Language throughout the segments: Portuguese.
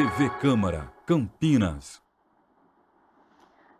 TV Câmara, Campinas.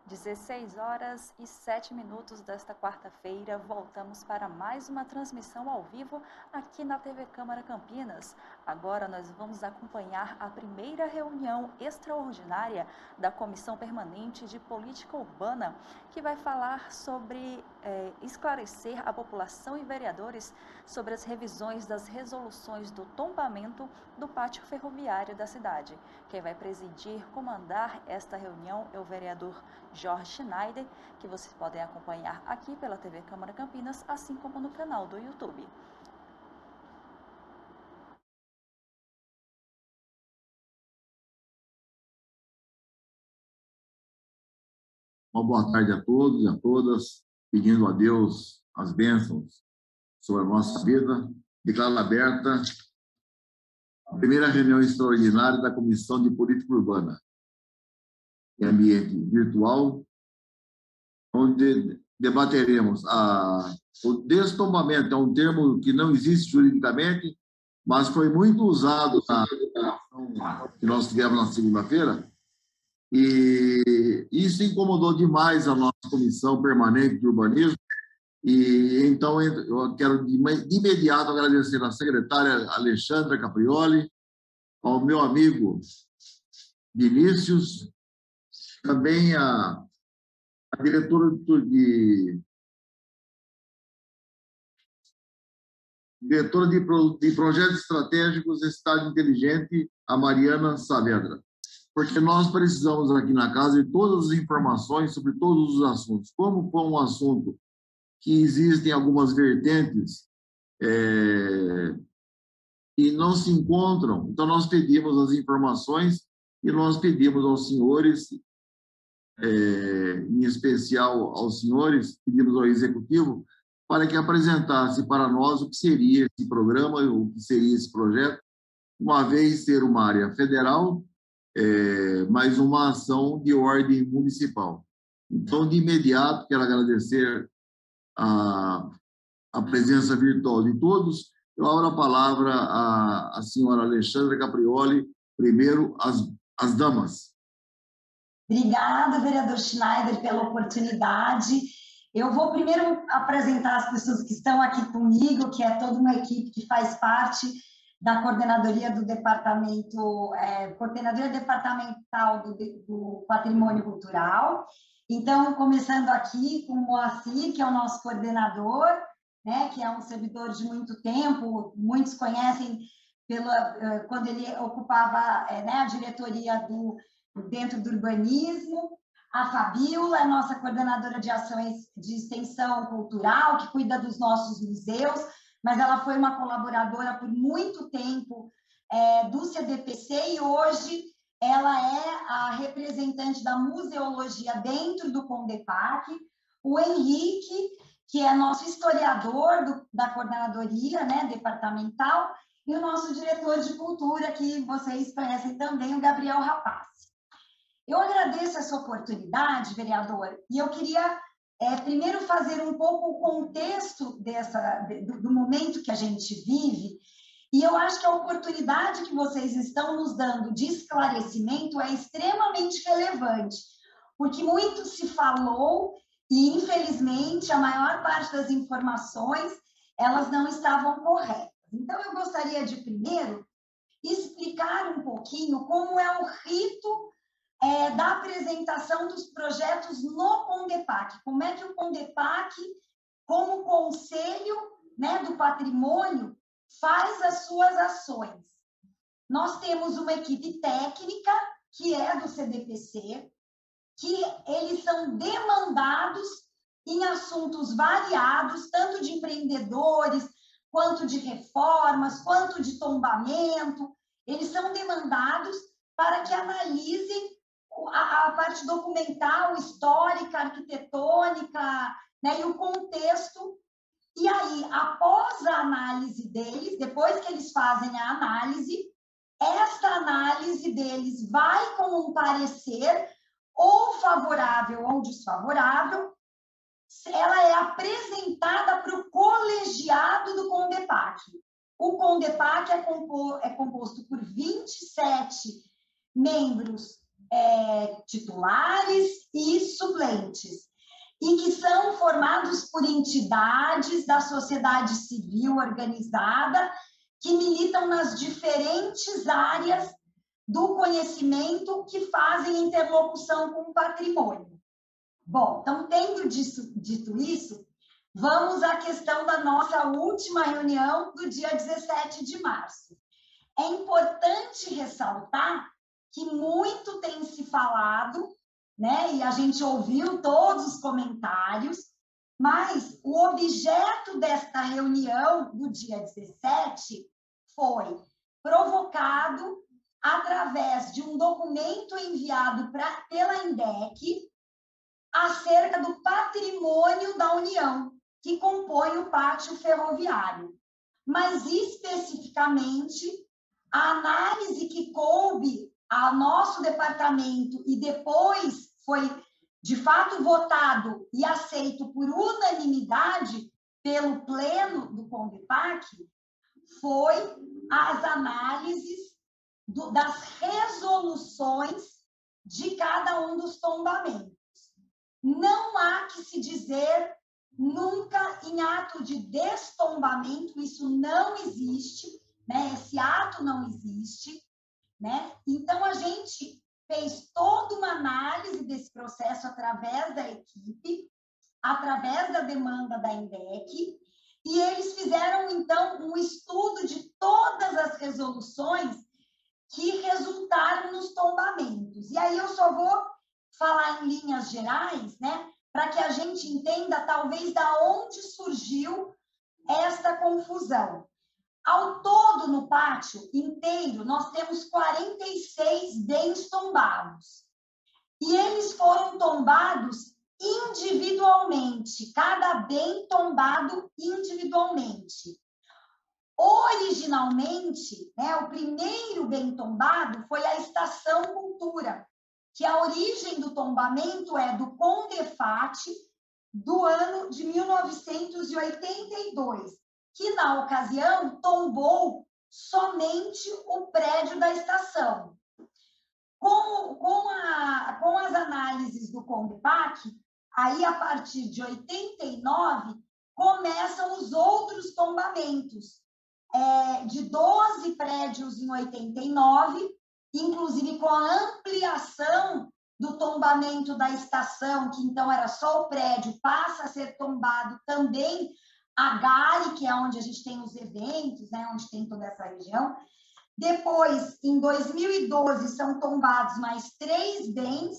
16 horas e 7 minutos desta quarta-feira, voltamos para mais uma transmissão ao vivo aqui na TV Câmara Campinas. Agora nós vamos acompanhar a primeira reunião extraordinária da Comissão Permanente de Política Urbana, que vai falar sobre é, esclarecer a população e vereadores sobre as revisões das resoluções do tombamento do pátio ferroviário da cidade. Quem vai presidir, comandar esta reunião é o vereador Jorge Schneider, que vocês podem acompanhar aqui pela TV Câmara Campinas, assim como no canal do YouTube. Uma boa tarde a todos e a todas, pedindo a Deus as bênçãos sobre a nossa vida. Declaro aberta a primeira reunião extraordinária da Comissão de Política Urbana, em ambiente virtual, onde debateremos a, o destombamento, é um termo que não existe juridicamente, mas foi muito usado na que nós tivemos na segunda-feira, e isso incomodou demais a nossa comissão permanente de urbanismo, e então eu quero de imediato agradecer à secretária Alexandra Caprioli, ao meu amigo Vinícius, também a a diretora de diretora de, de projetos estratégicos Estado Inteligente, a Mariana Saavedra. Porque nós precisamos aqui na casa de todas as informações sobre todos os assuntos. Como for um assunto que existem algumas vertentes é, e não se encontram, então nós pedimos as informações e nós pedimos aos senhores é, em especial aos senhores, pedimos ao Executivo, para que apresentasse para nós o que seria esse programa, o que seria esse projeto, uma vez ser uma área federal, é, uma ação de ordem municipal. Então, de imediato, quero agradecer a, a presença virtual de todos. Eu abro a palavra à, à senhora Alexandra Caprioli, primeiro as, as damas. Obrigada, vereador Schneider, pela oportunidade. Eu vou primeiro apresentar as pessoas que estão aqui comigo, que é toda uma equipe que faz parte da coordenadoria do departamento, é, coordenadoria departamental do, do, patrimônio cultural. Então, começando aqui com o Moacir, que é o nosso coordenador, né, que é um servidor de muito tempo, muitos conhecem pela, eh, quando ele ocupava é, né, a diretoria do dentro do urbanismo. A Fabiola é nossa coordenadora de ações de extensão cultural, que cuida dos nossos museus, mas ela foi uma colaboradora por muito tempo é, do CDPC e hoje ela é a representante da museologia dentro do Condepac. O Henrique, que é nosso historiador do, da coordenadoria né, departamental, e o nosso diretor de cultura, que vocês conhecem também, o Gabriel Rapaz. Eu agradeço essa oportunidade, vereador, e eu queria é, primeiro fazer um pouco o contexto dessa, do, do momento que a gente vive, e eu acho que a oportunidade que vocês estão nos dando de esclarecimento é extremamente relevante, porque muito se falou e, infelizmente, a maior parte das informações elas não estavam corretas. Então, eu gostaria de primeiro explicar um pouquinho como é o rito é, da apresentação dos projetos no Condepac. Como é que o Condepac, como conselho né, do patrimônio, faz as suas ações? Nós temos uma equipe técnica, que é do CDPC, que eles são demandados em assuntos variados, tanto de empreendedores, quanto de reformas, quanto de tombamento. Eles são demandados para que analisem a, a parte documental, histórica, arquitetônica, né, e o contexto. E aí, após a análise deles, depois que eles fazem a análise, esta análise deles vai com um parecer ou favorável ou desfavorável, ela é apresentada para o colegiado do CONDEPAC. O CONDEPAC é, composto por 27 membros é, titulares e suplentes, e que são formados por entidades da sociedade civil organizada que militam nas diferentes áreas do conhecimento que fazem interlocução com o patrimônio. Bom, então, tendo dito isso, vamos à questão da nossa última reunião do dia 17 de março. É importante ressaltar que muito tem se falado, né? E a gente ouviu todos os comentários, mas o objeto desta reunião do dia 17 foi provocado através de um documento enviado pra, pela INDEC acerca do patrimônio da União, que compõe o pátio ferroviário. Mas, especificamente, a análise que coube ao nosso departamento e depois foi, de fato, votado e aceito por unanimidade pelo pleno do CONDEPAC, foi as análises do, das resoluções de cada um dos tombamentos. Não há que se dizer nunca em ato de destombamento, isso não existe, né? Esse ato não existe, né? Então a gente fez toda uma análise desse processo através da equipe, através da demanda da INDEC, e eles fizeram então um estudo de todas as resoluções que resultaram nos tombamentos. E aí eu só vou falar em linhas gerais, né, para que a gente entenda talvez da onde surgiu esta confusão. Ao todo no pátio inteiro, nós temos 46 bens tombados. E eles foram tombados individualmente, cada bem tombado individualmente. Originalmente, né, o primeiro bem tombado foi a Estação Cultura, que a origem do tombamento é do Condefate do ano de 1982, que na ocasião tombou somente o prédio da estação. Com, com, a, com as análises do Condepac, aí a partir de 89 começam os outros tombamentos, é, de 12 prédios em 89, inclusive com a ampliação do tombamento da estação, que então era só o prédio, passa a ser tombado também a Gale, que é onde a gente tem os eventos, né, onde tem toda essa região. Depois, em 2012, são tombados mais três bens,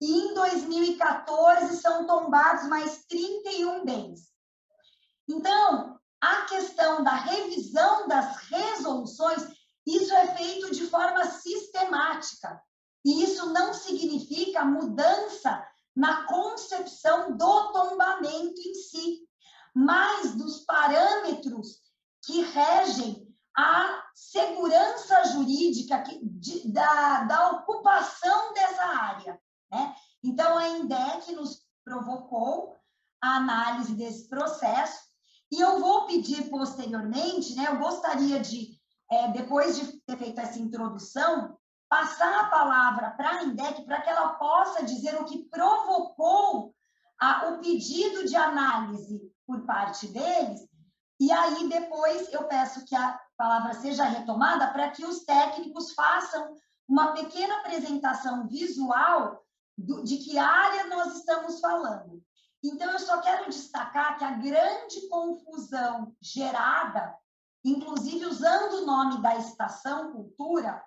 e em 2014 são tombados mais 31 bens. Então, a questão da revisão das resoluções, isso é feito de forma sistemática. E isso não significa mudança na concepção do tombamento em si, mas dos parâmetros que regem a segurança jurídica que, de, da, da ocupação dessa área. Né? Então, a INDEC nos provocou a análise desse processo e eu vou pedir posteriormente, né, eu gostaria de, é, depois de ter feito essa introdução, passar a palavra para a INDEC para que ela possa dizer o que provocou a, o pedido de análise por parte deles, e aí depois eu peço que a palavra seja retomada para que os técnicos façam uma pequena apresentação visual do, de que área nós estamos falando. Então, eu só quero destacar que a grande confusão gerada, inclusive usando o nome da estação cultura,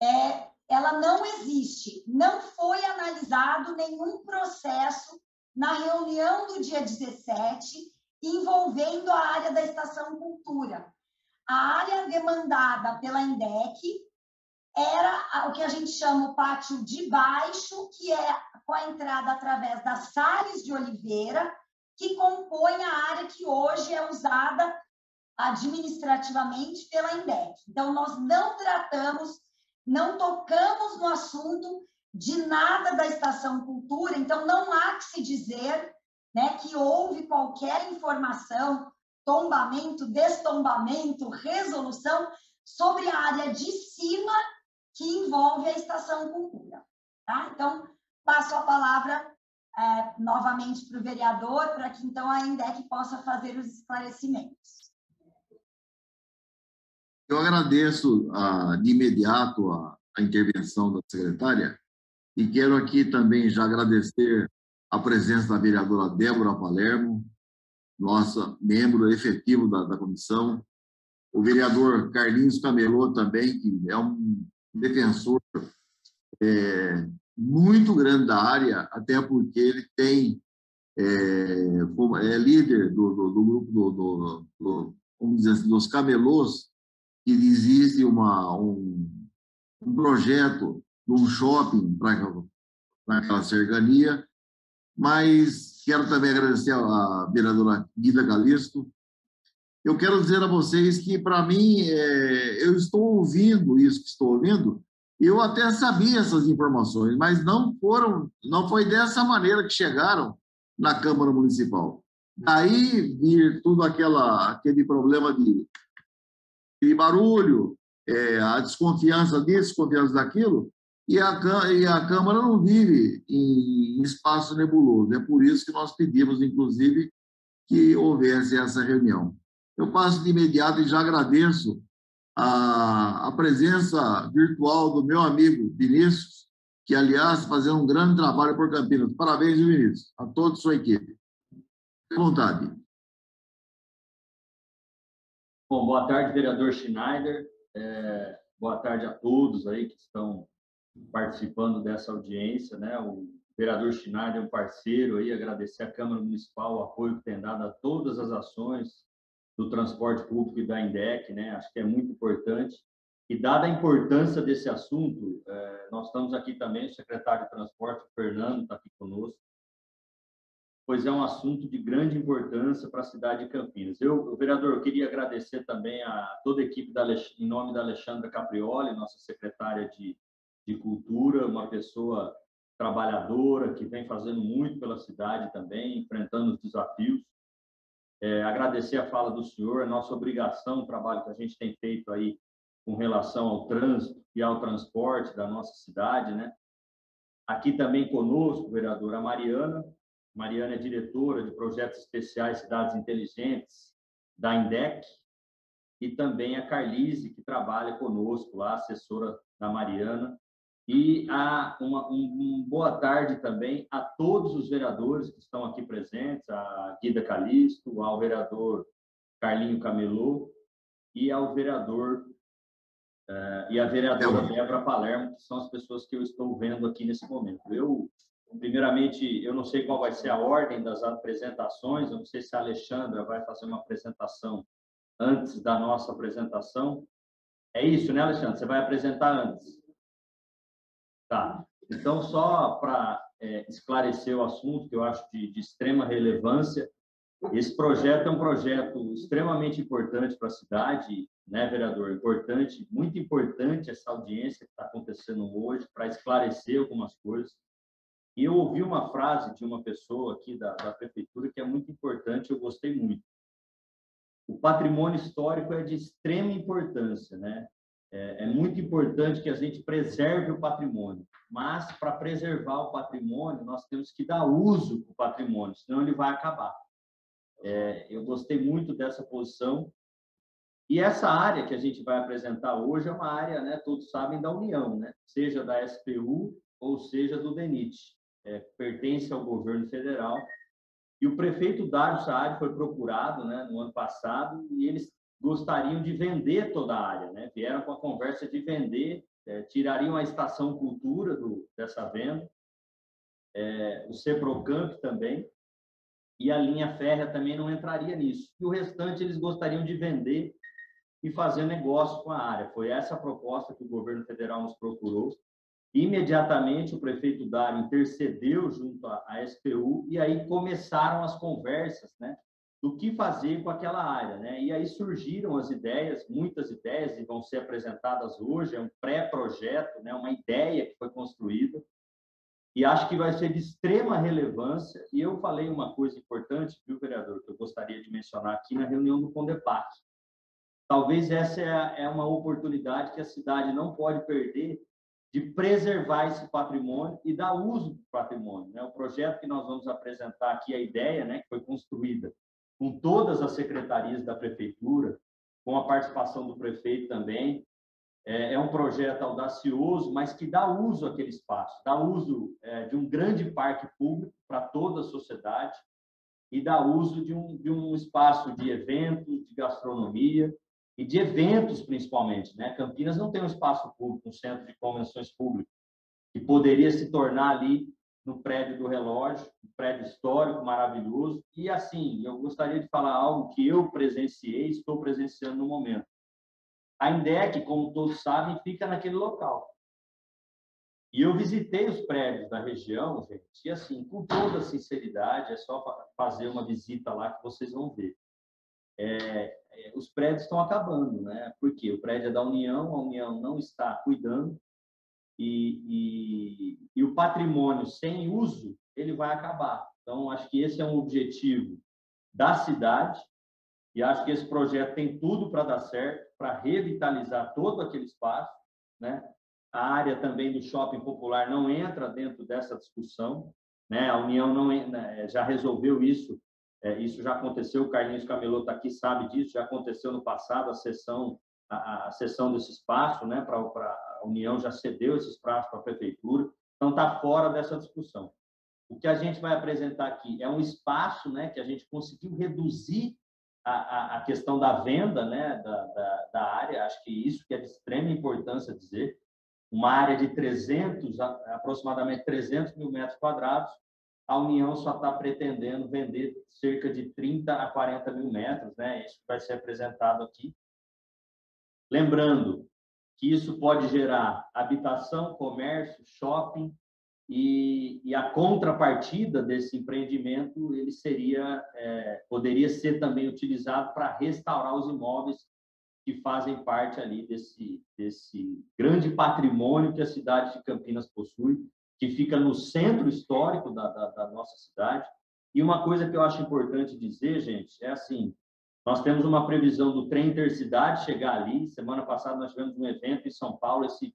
é, ela não existe. Não foi analisado nenhum processo na reunião do dia 17 envolvendo a área da estação cultura. A área demandada pela INDEC era o que a gente chama o pátio de baixo, que é com a entrada através das Salles de Oliveira, que compõe a área que hoje é usada administrativamente pela INDEC. Então, nós não tratamos, não tocamos no assunto de nada da Estação Cultura, então não há que se dizer né, que houve qualquer informação, tombamento, destombamento, resolução sobre a área de cima que envolve a estação cultura. Tá? Então, passo a palavra é, novamente para o vereador, para que então a INDEC possa fazer os esclarecimentos. Eu agradeço ah, de imediato a, a intervenção da secretária e quero aqui também já agradecer a presença da vereadora Débora Palermo, nossa membro efetivo da, da comissão, o vereador Carlinhos Camelô também, que é um defensor é, muito grande da área, até porque ele tem é, é líder do, do, do grupo do, do, do, vamos dizer assim, dos camelôs, que existe uma, um, um projeto de um shopping para aquela cercania, mas quero também agradecer à vereadora Guida Galisto. Eu quero dizer a vocês que, para mim, é, eu estou ouvindo isso que estou ouvindo, eu até sabia essas informações, mas não foram, não foi dessa maneira que chegaram na Câmara Municipal. Daí vir tudo aquela, aquele problema de, de barulho, é, a desconfiança disso, desconfiança daquilo, e a, e a Câmara não vive em espaço nebuloso. É por isso que nós pedimos, inclusive, que houvesse essa reunião. Eu passo de imediato e já agradeço a, a presença virtual do meu amigo Vinícius, que, aliás, fazendo um grande trabalho por Campinas. Parabéns, Vinícius, a toda a sua equipe. À vontade. Bom, boa tarde, vereador Schneider. É, boa tarde a todos aí que estão participando dessa audiência, né? O vereador Schneider é um parceiro aí, agradecer à Câmara Municipal o apoio que tem dado a todas as ações do transporte público e da INDEC, né? Acho que é muito importante. E dada a importância desse assunto, é, nós estamos aqui também, o secretário de Transporte, Fernando, está aqui conosco, pois é um assunto de grande importância para a cidade de Campinas. Eu, vereador, eu queria agradecer também a toda a equipe, da, em nome da Alexandra Caprioli, nossa secretária de, de Cultura, uma pessoa trabalhadora, que vem fazendo muito pela cidade também, enfrentando os desafios. É, agradecer a fala do senhor, é nossa obrigação, o trabalho que a gente tem feito aí com relação ao trânsito e ao transporte da nossa cidade, né? Aqui também conosco, vereadora Mariana. Mariana é diretora de projetos especiais Cidades Inteligentes da INDEC e também a Carlise, que trabalha conosco lá, assessora da Mariana. E a, uma, um, boa tarde também a todos os vereadores que estão aqui presentes, a Guida Calisto, ao vereador Carlinho Camelô e ao vereador uh, e a vereadora Débora Palermo, que são as pessoas que eu estou vendo aqui nesse momento. Eu, primeiramente, eu não sei qual vai ser a ordem das apresentações, eu não sei se a Alexandra vai fazer uma apresentação antes da nossa apresentação. É isso, né, Alexandre? Você vai apresentar antes. Tá. Então, só para é, esclarecer o assunto, que eu acho de, de extrema relevância, esse projeto é um projeto extremamente importante para a cidade, né, vereador? Importante, muito importante essa audiência que está acontecendo hoje para esclarecer algumas coisas. E eu ouvi uma frase de uma pessoa aqui da, da prefeitura que é muito importante, eu gostei muito. O patrimônio histórico é de extrema importância, né? É, é muito importante que a gente preserve o patrimônio, mas para preservar o patrimônio, nós temos que dar uso para o patrimônio, senão ele vai acabar. É, eu gostei muito dessa posição. E essa área que a gente vai apresentar hoje é uma área, né, todos sabem, da União, né? seja da SPU ou seja do DENIT. É, pertence ao governo federal. E o prefeito Dário Saad foi procurado né, no ano passado e eles gostariam de vender toda a área, né? Vieram com a conversa de vender, é, tirariam a estação cultura do, dessa venda, é, o Ceprocamp também, e a linha férrea também não entraria nisso. E o restante eles gostariam de vender e fazer negócio com a área. Foi essa a proposta que o governo federal nos procurou. Imediatamente o prefeito Dário intercedeu junto à, à SPU e aí começaram as conversas, né? Do que fazer com aquela área, né? E aí surgiram as ideias, muitas ideias e vão ser apresentadas hoje, é um pré-projeto, né? Uma ideia que foi construída e acho que vai ser de extrema relevância. E eu falei uma coisa importante, viu, vereador, que eu gostaria de mencionar aqui na reunião do Condepac. talvez essa é, é uma oportunidade que a cidade não pode perder de preservar esse patrimônio e dar uso do patrimônio. Né? O projeto que nós vamos apresentar aqui, a ideia, né, que foi construída com todas as secretarias da prefeitura, com a participação do prefeito também, é, é um projeto audacioso, mas que dá uso àquele espaço, dá uso é, de um grande parque público para toda a sociedade e dá uso de um, de um espaço de eventos, de gastronomia, e de eventos principalmente, né? Campinas não tem um espaço público, um centro de convenções público, que poderia se tornar ali no prédio do relógio, um prédio histórico maravilhoso. E assim, eu gostaria de falar algo que eu presenciei, estou presenciando no momento. A Indec, como todos sabem, fica naquele local. E eu visitei os prédios da região, gente, e assim, com toda sinceridade, é só fazer uma visita lá que vocês vão ver. É, é, os prédios estão acabando, né? Porque o prédio é da União, a União não está cuidando e, e, e o patrimônio sem uso ele vai acabar. Então, acho que esse é um objetivo da cidade e acho que esse projeto tem tudo para dar certo, para revitalizar todo aquele espaço, né? A área também do shopping popular não entra dentro dessa discussão, né? A União não né, já resolveu isso é, isso já aconteceu, o Carlinhos Camelot está aqui, sabe disso, já aconteceu no passado, a sessão, a, a sessão desse espaço, né, para a União já cedeu esse espaço para a Prefeitura, então está fora dessa discussão. O que a gente vai apresentar aqui é um espaço né, que a gente conseguiu reduzir a, a, a questão da venda né, da, da, da, área, acho que isso que é de extrema importância dizer, uma área de 300, aproximadamente 300 mil metros quadrados, a União só está pretendendo vender cerca de 30 a 40 mil metros, né? Isso vai ser apresentado aqui. Lembrando que isso pode gerar habitação, comércio, shopping, e, e a contrapartida desse empreendimento ele seria é, poderia ser também utilizado para restaurar os imóveis que fazem parte ali desse desse grande patrimônio que a cidade de Campinas possui que fica no centro histórico da, da, da nossa cidade. E uma coisa que eu acho importante dizer, gente, é assim: nós temos uma previsão do trem intercidade chegar ali. Semana passada nós tivemos um evento em São Paulo. Esse,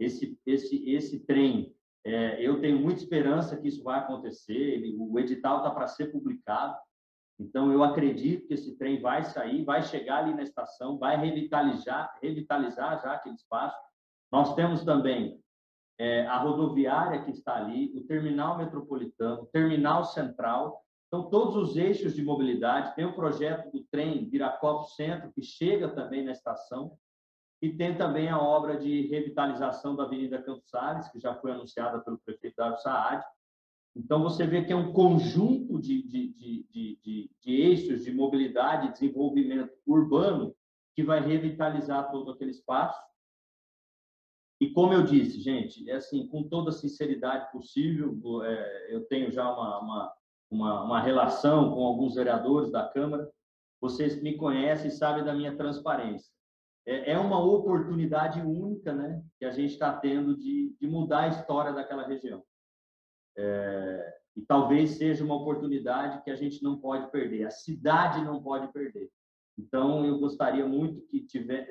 esse, esse, esse trem, é, eu tenho muita esperança que isso vai acontecer. Ele, o edital está para ser publicado. Então eu acredito que esse trem vai sair, vai chegar ali na estação, vai revitalizar, revitalizar já aquele espaço. Nós temos também é, a rodoviária que está ali, o terminal metropolitano, o terminal central. Então, todos os eixos de mobilidade. Tem o projeto do trem Viracopos Centro, que chega também na estação. E tem também a obra de revitalização da Avenida Campos Salles, que já foi anunciada pelo prefeito Dário Saad. Então, você vê que é um conjunto de, de, de, de, de eixos de mobilidade e desenvolvimento urbano que vai revitalizar todo aquele espaço e como eu disse, gente, é assim, com toda a sinceridade possível, é, eu tenho já uma, uma, uma, uma, relação com alguns vereadores da Câmara, vocês me conhecem e sabem da minha transparência. É, é uma oportunidade única né, que a gente está tendo de, de mudar a história daquela região. É, e talvez seja uma oportunidade que a gente não pode perder, a cidade não pode perder. Então, eu gostaria muito que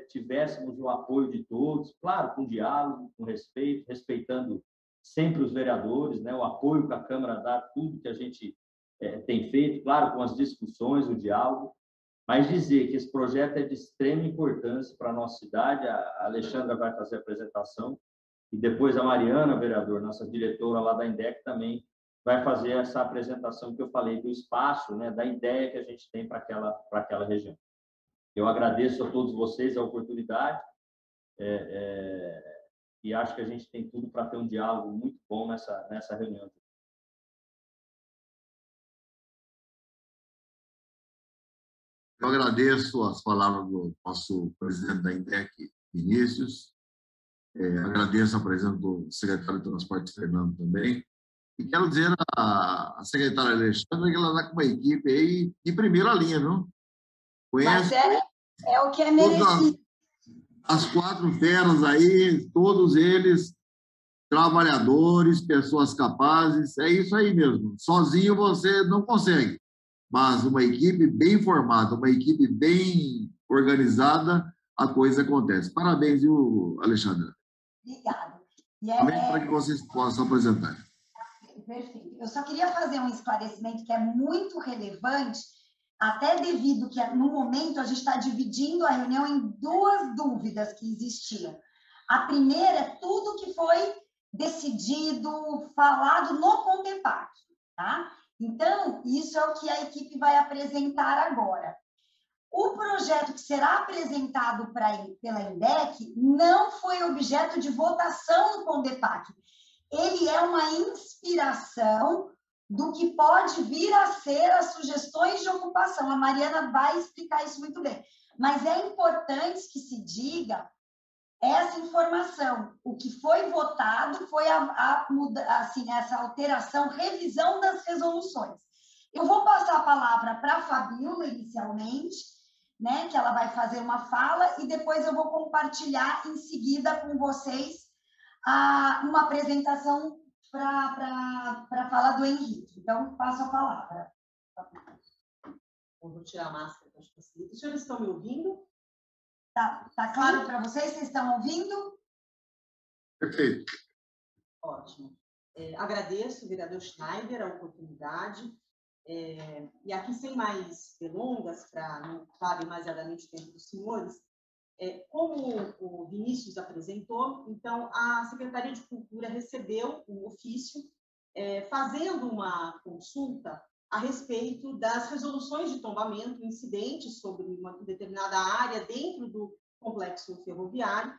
tivéssemos o apoio de todos, claro, com diálogo, com respeito, respeitando sempre os vereadores, né, o apoio que a Câmara dá, tudo que a gente é, tem feito, claro, com as discussões, o diálogo, mas dizer que esse projeto é de extrema importância para a nossa cidade. A Alexandra vai fazer a apresentação e depois a Mariana, vereador, nossa diretora lá da INDEC, também vai fazer essa apresentação que eu falei do espaço, né, da ideia que a gente tem para aquela, para aquela região. Eu agradeço a todos vocês a oportunidade é, é, e acho que a gente tem tudo para ter um diálogo muito bom nessa, nessa reunião. Eu agradeço as palavras do nosso presidente da INDEC, Vinícius. É, agradeço a presença do secretário de Transporte, Fernando, também. E quero dizer à, secretária Alexandra que ela está com uma equipe aí de primeira linha, viu? Conhece? Mas é, é o que é merecido. As quatro feras aí, todos eles trabalhadores, pessoas capazes, é isso aí mesmo. Sozinho você não consegue, mas uma equipe bem formada, uma equipe bem organizada, a coisa acontece. Parabéns, viu, Alexandre? Obrigada. É, para que vocês possam apresentar. Perfeito. Eu só queria fazer um esclarecimento que é muito relevante, até devido que no momento a gente está dividindo a reunião em duas dúvidas que existiam. A primeira é tudo que foi decidido, falado no Condepac, tá? Então, isso é o que a equipe vai apresentar agora. O projeto que será apresentado pra, pela INDEC não foi objeto de votação no Condepac. Ele é uma inspiração do que pode vir a ser as sugestões de ocupação. A Mariana vai explicar isso muito bem. Mas é importante que se diga essa informação. O que foi votado foi a, a, assim, essa alteração, revisão das resoluções. Eu vou passar a palavra para a Fabiola, inicialmente, né, que ela vai fazer uma fala, e depois eu vou compartilhar em seguida com vocês a, uma apresentação para a fala do Henrique. Então, passo a palavra. Eu vou tirar a máscara para facilitar. Senhores estão me ouvindo? Tá, tá claro para vocês? Vocês estão ouvindo? Perfeito. Ótimo. É, agradeço, vereador Schneider, a oportunidade. É, e aqui, sem mais delongas, para não ocupar demasiadamente o tempo dos senhores, é, como o Vinícius apresentou, então a Secretaria de Cultura recebeu um ofício é, fazendo uma consulta a respeito das resoluções de tombamento incidentes sobre uma determinada área dentro do complexo ferroviário,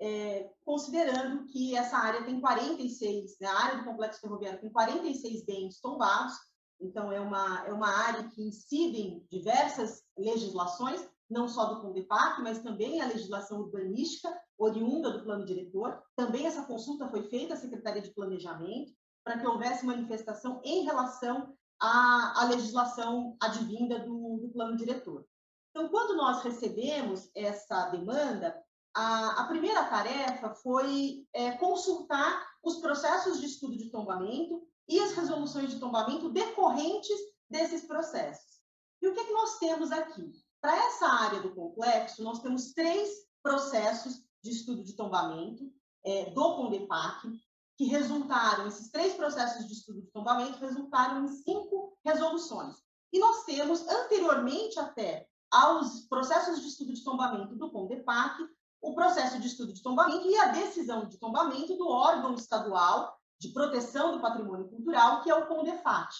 é, considerando que essa área tem 46, né, a área do complexo ferroviário tem 46 bens tombados, então é uma, é uma área que incide em diversas legislações, não só do CONDEPAC, mas também a legislação urbanística oriunda do plano diretor. Também essa consulta foi feita à Secretaria de Planejamento para que houvesse manifestação em relação à, à legislação advinda do, do, plano diretor. Então, quando nós recebemos essa demanda, a, a primeira tarefa foi é, consultar os processos de estudo de tombamento e as resoluções de tombamento decorrentes desses processos. E o que, é que nós temos aqui? Para essa área do complexo, nós temos três processos de estudo de tombamento é, do CONDEPAC, que resultaram, esses três processos de estudo de tombamento resultaram em cinco resoluções. E nós temos, anteriormente até aos processos de estudo de tombamento do CONDEPAC, o processo de estudo de tombamento e a decisão de tombamento do órgão estadual de proteção do patrimônio cultural, que é o CONDEFAT.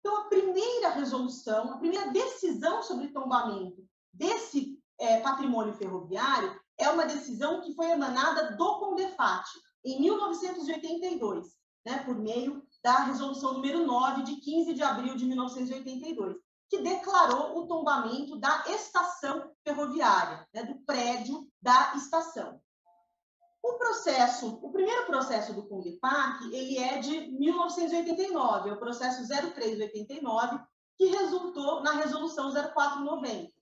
Então, a primeira resolução, a primeira decisão sobre tombamento desse é, patrimônio ferroviário é uma decisão que foi emanada do CONDEFAT, em 1982, né, por meio da resolução número 9, de 15 de abril de 1982, que declarou o tombamento da estação ferroviária, né, do prédio da estação. O processo, o primeiro processo do Condepac, ele é de 1989, é o processo 0389, que resultou na resolução 0490.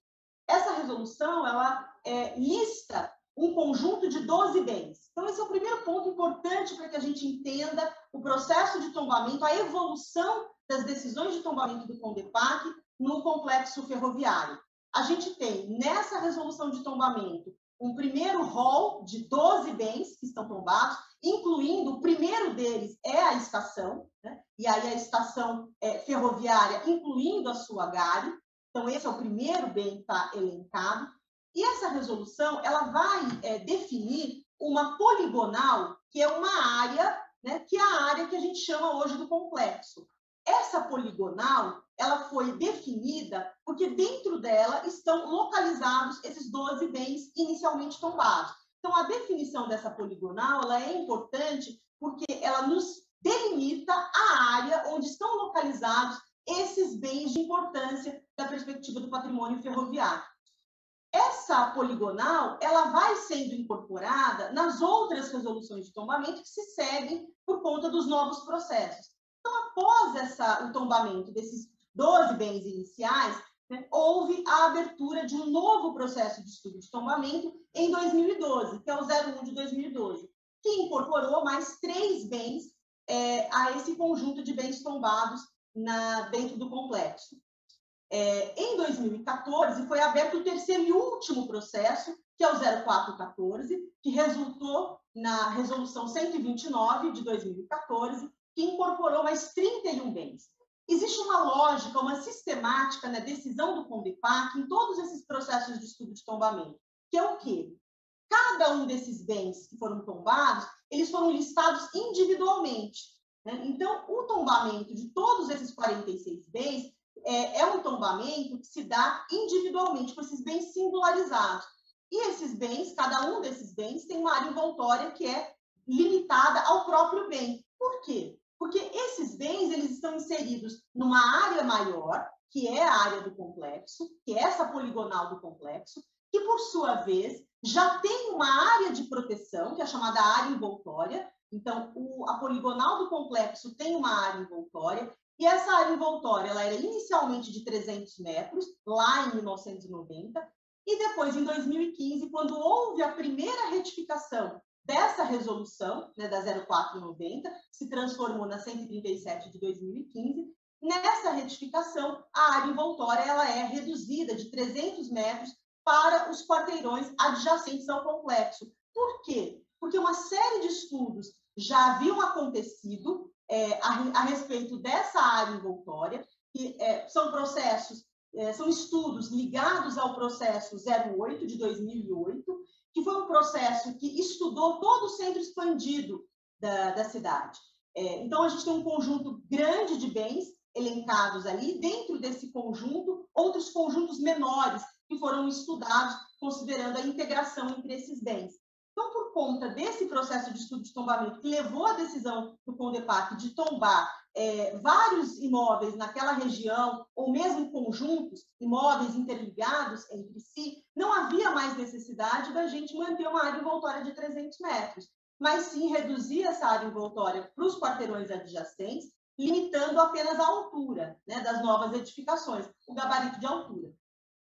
Essa resolução, ela é, lista um conjunto de 12 bens. Então, esse é o primeiro ponto importante para que a gente entenda o processo de tombamento, a evolução das decisões de tombamento do Condepac no complexo ferroviário. A gente tem, nessa resolução de tombamento, um primeiro rol de 12 bens que estão tombados, incluindo o primeiro deles é a estação, né? e aí a estação é, ferroviária, incluindo a sua GARE. Então, esse é o primeiro bem que está elencado. E essa resolução ela vai é, definir uma poligonal, que é uma área, né, que é a área que a gente chama hoje do complexo. Essa poligonal, ela foi definida porque dentro dela estão localizados esses 12 bens inicialmente tombados. Então, a definição dessa poligonal ela é importante porque ela nos delimita a área onde estão localizados esses bens de importância da perspectiva do patrimônio ferroviário. Essa poligonal, ela vai sendo incorporada nas outras resoluções de tombamento que se seguem por conta dos novos processos. Então, após essa, o tombamento desses 12 bens iniciais, né, houve a abertura de um novo processo de estudo de tombamento em 2012, que é o 01 de 2012, que incorporou mais três bens é, a esse conjunto de bens tombados na, dentro do complexo. É, em 2014, foi aberto o terceiro e último processo, que é o 0414, que resultou na Resolução 129 de 2014, que incorporou mais 31 bens. Existe uma lógica, uma sistemática na decisão do CONDEPAC em todos esses processos de estudo de tombamento, que é o quê? Cada um desses bens que foram tombados, eles foram listados individualmente. Né? Então, o tombamento de todos esses 46 bens é, é um tombamento que se dá individualmente, com esses bens singularizados. E esses bens, cada um desses bens, tem uma área envoltória que é limitada ao próprio bem. Por quê? Porque esses bens eles estão inseridos numa área maior, que é a área do complexo, que é essa poligonal do complexo, que por sua vez já tem uma área de proteção, que é chamada área envoltória. Então, o, a poligonal do complexo tem uma área envoltória, e essa área envoltória ela era inicialmente de 300 metros, lá em 1990, e depois, em 2015, quando houve a primeira retificação dessa resolução, né, da 0490, que se transformou na 137 de 2015, nessa retificação, a área envoltória ela é reduzida de 300 metros para os quarteirões adjacentes ao complexo. Por quê? Porque uma série de estudos já haviam acontecido é, a, a, respeito dessa área envoltória, que é, são processos, é, são estudos ligados ao processo 08 de 2008, que foi um processo que estudou todo o centro expandido da, da cidade. É, então, a gente tem um conjunto grande de bens elencados ali, dentro desse conjunto, outros conjuntos menores que foram estudados, considerando a integração entre esses bens. Então, por conta desse processo de estudo de tombamento, que levou à decisão do CONDEPAC de tombar é, vários imóveis naquela região, ou mesmo conjuntos, imóveis interligados entre si, não havia mais necessidade da gente manter uma área envoltória de 300 metros, mas sim reduzir essa área envoltória para os quarteirões adjacentes, limitando apenas a altura né, das novas edificações, o gabarito de altura.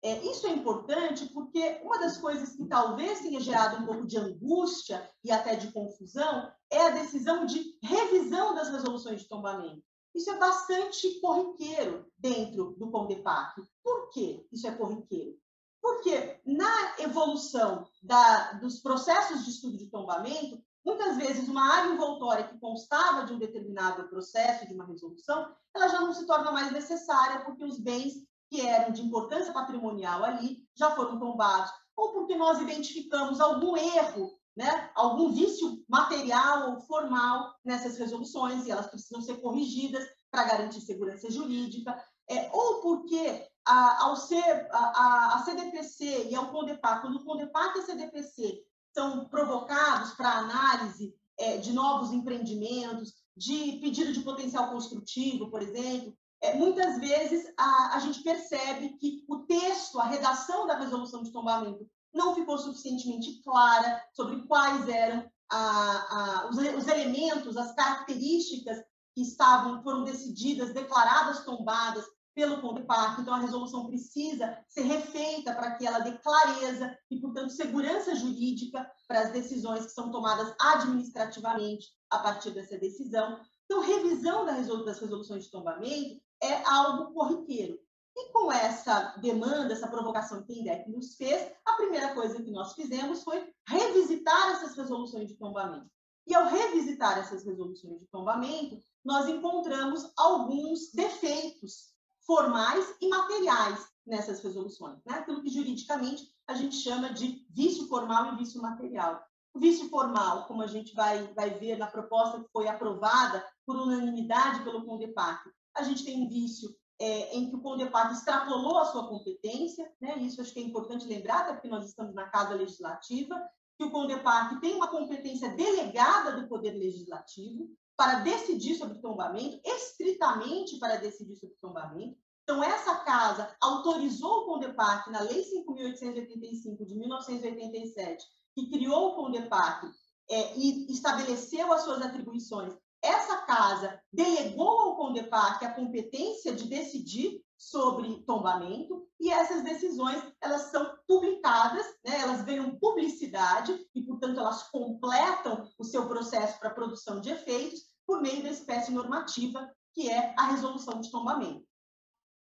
É, isso é importante porque uma das coisas que talvez tenha gerado um pouco de angústia e até de confusão é a decisão de revisão das resoluções de tombamento. Isso é bastante corriqueiro dentro do CONDEPAC. Por que isso é corriqueiro? Porque na evolução da, dos processos de estudo de tombamento, muitas vezes uma área envoltória que constava de um determinado processo, de uma resolução, ela já não se torna mais necessária porque os bens que eram de importância patrimonial ali já foram tombados, ou porque nós identificamos algum erro, né, algum vício material ou formal nessas resoluções e elas precisam ser corrigidas para garantir segurança jurídica, é, ou porque a, ao ser a, a, a, CDPC e ao CONDEPAC, quando o CONDEPAC e a CDPC são provocados para análise é, de novos empreendimentos, de pedido de potencial construtivo, por exemplo, é, muitas vezes a, a gente percebe que o texto, a redação da resolução de tombamento não ficou suficientemente clara sobre quais eram a, a, os, os, elementos, as características que estavam, foram decididas, declaradas tombadas pelo CONDEPAC. Então, a resolução precisa ser refeita para que ela dê clareza e, portanto, segurança jurídica para as decisões que são tomadas administrativamente a partir dessa decisão. Então, revisão das resoluções de tombamento é algo corriqueiro. E com essa demanda, essa provocação que a INDEC nos fez, a primeira coisa que nós fizemos foi revisitar essas resoluções de tombamento. E ao revisitar essas resoluções de tombamento, nós encontramos alguns defeitos formais e materiais nessas resoluções, né? aquilo que juridicamente a gente chama de vício formal e vício material. O vício formal, como a gente vai, vai ver na proposta que foi aprovada por unanimidade pelo CONDEPAC, a gente tem um vício é, em que o CONDEPAC extrapolou a sua competência, né? isso acho que é importante lembrar, até porque nós estamos na Casa Legislativa, que o CONDEPAC tem uma competência delegada do Poder Legislativo para decidir sobre tombamento, estritamente para decidir sobre tombamento. Então, essa casa autorizou o CONDEPAC na Lei 5.885 de 1987, que criou o CONDEPAC é, e estabeleceu as suas atribuições essa casa delegou ao CONDEPAC a competência de decidir sobre tombamento e essas decisões elas são publicadas, né, elas ganham publicidade e, portanto, elas completam o seu processo para produção de efeitos por meio da espécie normativa que é a resolução de tombamento.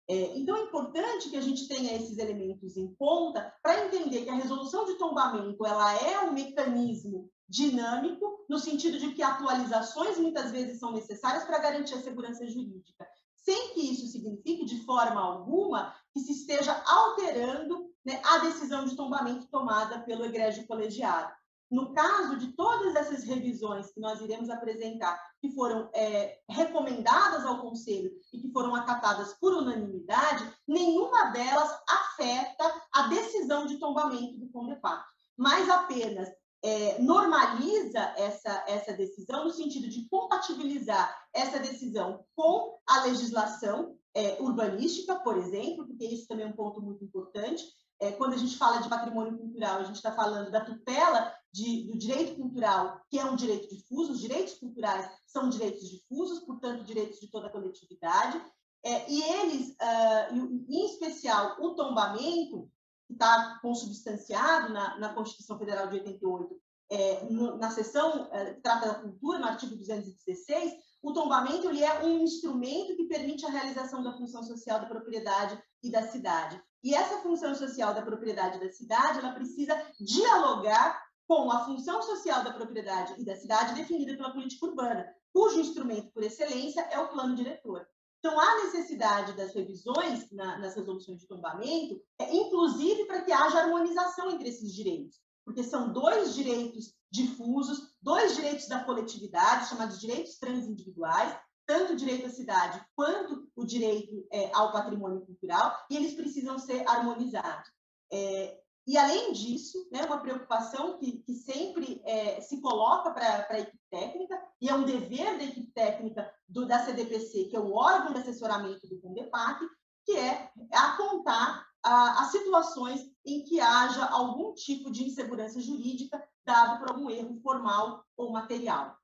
É, então, é importante que a gente tenha esses elementos em conta para entender que a resolução de tombamento ela é um mecanismo dinâmico, no sentido de que atualizações muitas vezes são necessárias para garantir a segurança jurídica, sem que isso signifique, de forma alguma, que se esteja alterando né, a decisão de tombamento tomada pelo egrégio colegiado. No caso de todas essas revisões que nós iremos apresentar, que foram é, recomendadas ao Conselho e que foram acatadas por unanimidade, nenhuma delas afeta a decisão de tombamento do Condepac, mas apenas é, normaliza essa, essa decisão no sentido de compatibilizar essa decisão com a legislação é, urbanística, por exemplo, porque isso também é um ponto muito importante, é, quando a gente fala de patrimônio cultural, a gente está falando da tutela de, do direito cultural, que é um direito difuso, os direitos culturais são direitos difusos, portanto, direitos de toda a coletividade, é, e eles, uh, em especial, o tombamento, que está consubstanciado na, na Constituição Federal de 88, é, no, na seção é, que trata da cultura, no artigo 216, o tombamento ele é um instrumento que permite a realização da função social da propriedade e da cidade. E essa função social da propriedade da cidade, ela precisa dialogar com a função social da propriedade e da cidade definida pela política urbana, cujo instrumento por excelência é o plano diretor. Então, há necessidade das revisões na, nas resoluções de tombamento, é, inclusive para que haja harmonização entre esses direitos, porque são dois direitos difusos, dois direitos da coletividade, chamados direitos transindividuais, tanto o direito à cidade quanto o direito é, ao patrimônio cultural, e eles precisam ser harmonizados. É, e, além disso, né, uma preocupação que, que sempre é, se coloca para a equipe técnica, e é um dever da equipe técnica do, da CDPC, que é o órgão de assessoramento do Condepac, que é apontar as situações em que haja algum tipo de insegurança jurídica dado por algum erro formal ou material.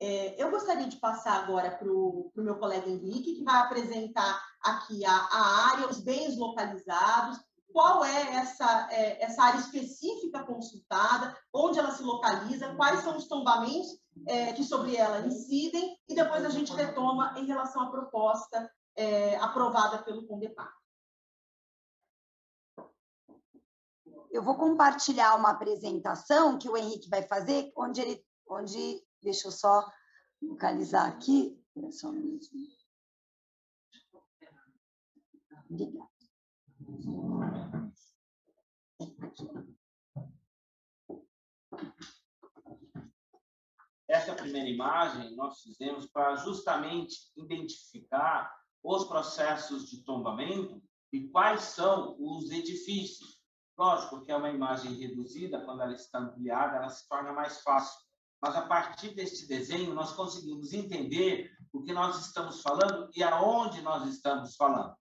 É, eu gostaria de passar agora para o meu colega Henrique, que vai apresentar aqui a, a, área, os bens localizados, qual é essa, é, essa área específica consultada, onde ela se localiza, quais são os tombamentos é, que sobre ela incidem, e depois a gente retoma em relação à proposta é, aprovada pelo Condepac. Eu vou compartilhar uma apresentação que o Henrique vai fazer, onde ele onde Deixa eu só localizar aqui. Só um. Obrigada. Essa primeira imagem nós fizemos para justamente identificar os processos de tombamento e quais são os edifícios. Lógico que é uma imagem reduzida, quando ela está ampliada, ela se torna mais fácil mas a partir deste desenho nós conseguimos entender o que nós estamos falando e aonde nós estamos falando.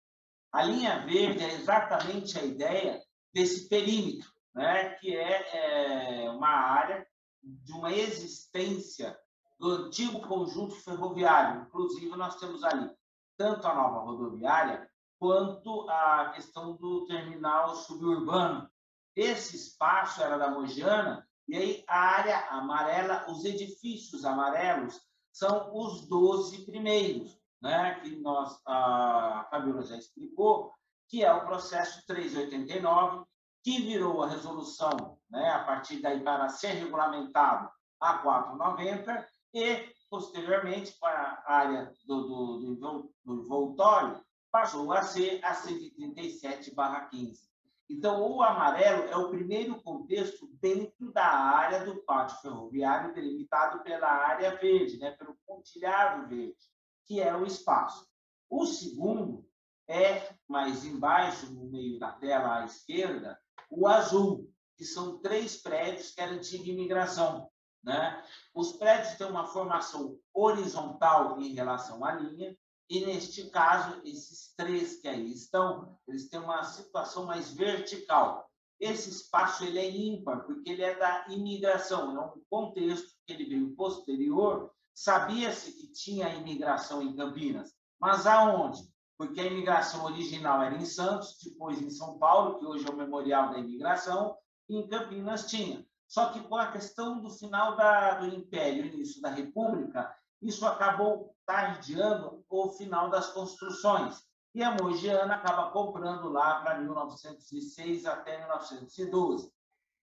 A linha verde é exatamente a ideia desse perímetro, né, que é, é uma área de uma existência do antigo conjunto ferroviário. Inclusive, nós temos ali tanto a nova rodoviária quanto a questão do terminal suburbano. Esse espaço era da Mogiana e aí, a área amarela, os edifícios amarelos, são os 12 primeiros, né? que nós, a Fabiola já explicou, que é o processo 389, que virou a resolução, né, a partir daí para ser regulamentado, a 490, e, posteriormente, para a área do, do, do, do envoltório, passou a ser a 137-15. Então, o amarelo é o primeiro contexto dentro da área do pátio ferroviário, delimitado pela área verde, né, pelo pontilhado verde, que é o espaço. O segundo é, mais embaixo, no meio da tela à esquerda, o azul, que são três prédios que era antiga imigração. Né? Os prédios têm uma formação horizontal em relação à linha, e neste caso, esses três que aí estão, eles têm uma situação mais vertical. Esse espaço ele é ímpar, porque ele é da imigração, é um contexto que ele veio posterior. Sabia-se que tinha imigração em Campinas, mas aonde? Porque a imigração original era em Santos, depois em São Paulo, que hoje é o Memorial da Imigração, e em Campinas tinha. Só que com a questão do final da, do Império, início da República, isso acabou tardiando o final das construções. e a Mogiana acaba comprando lá para 1906 até 1912.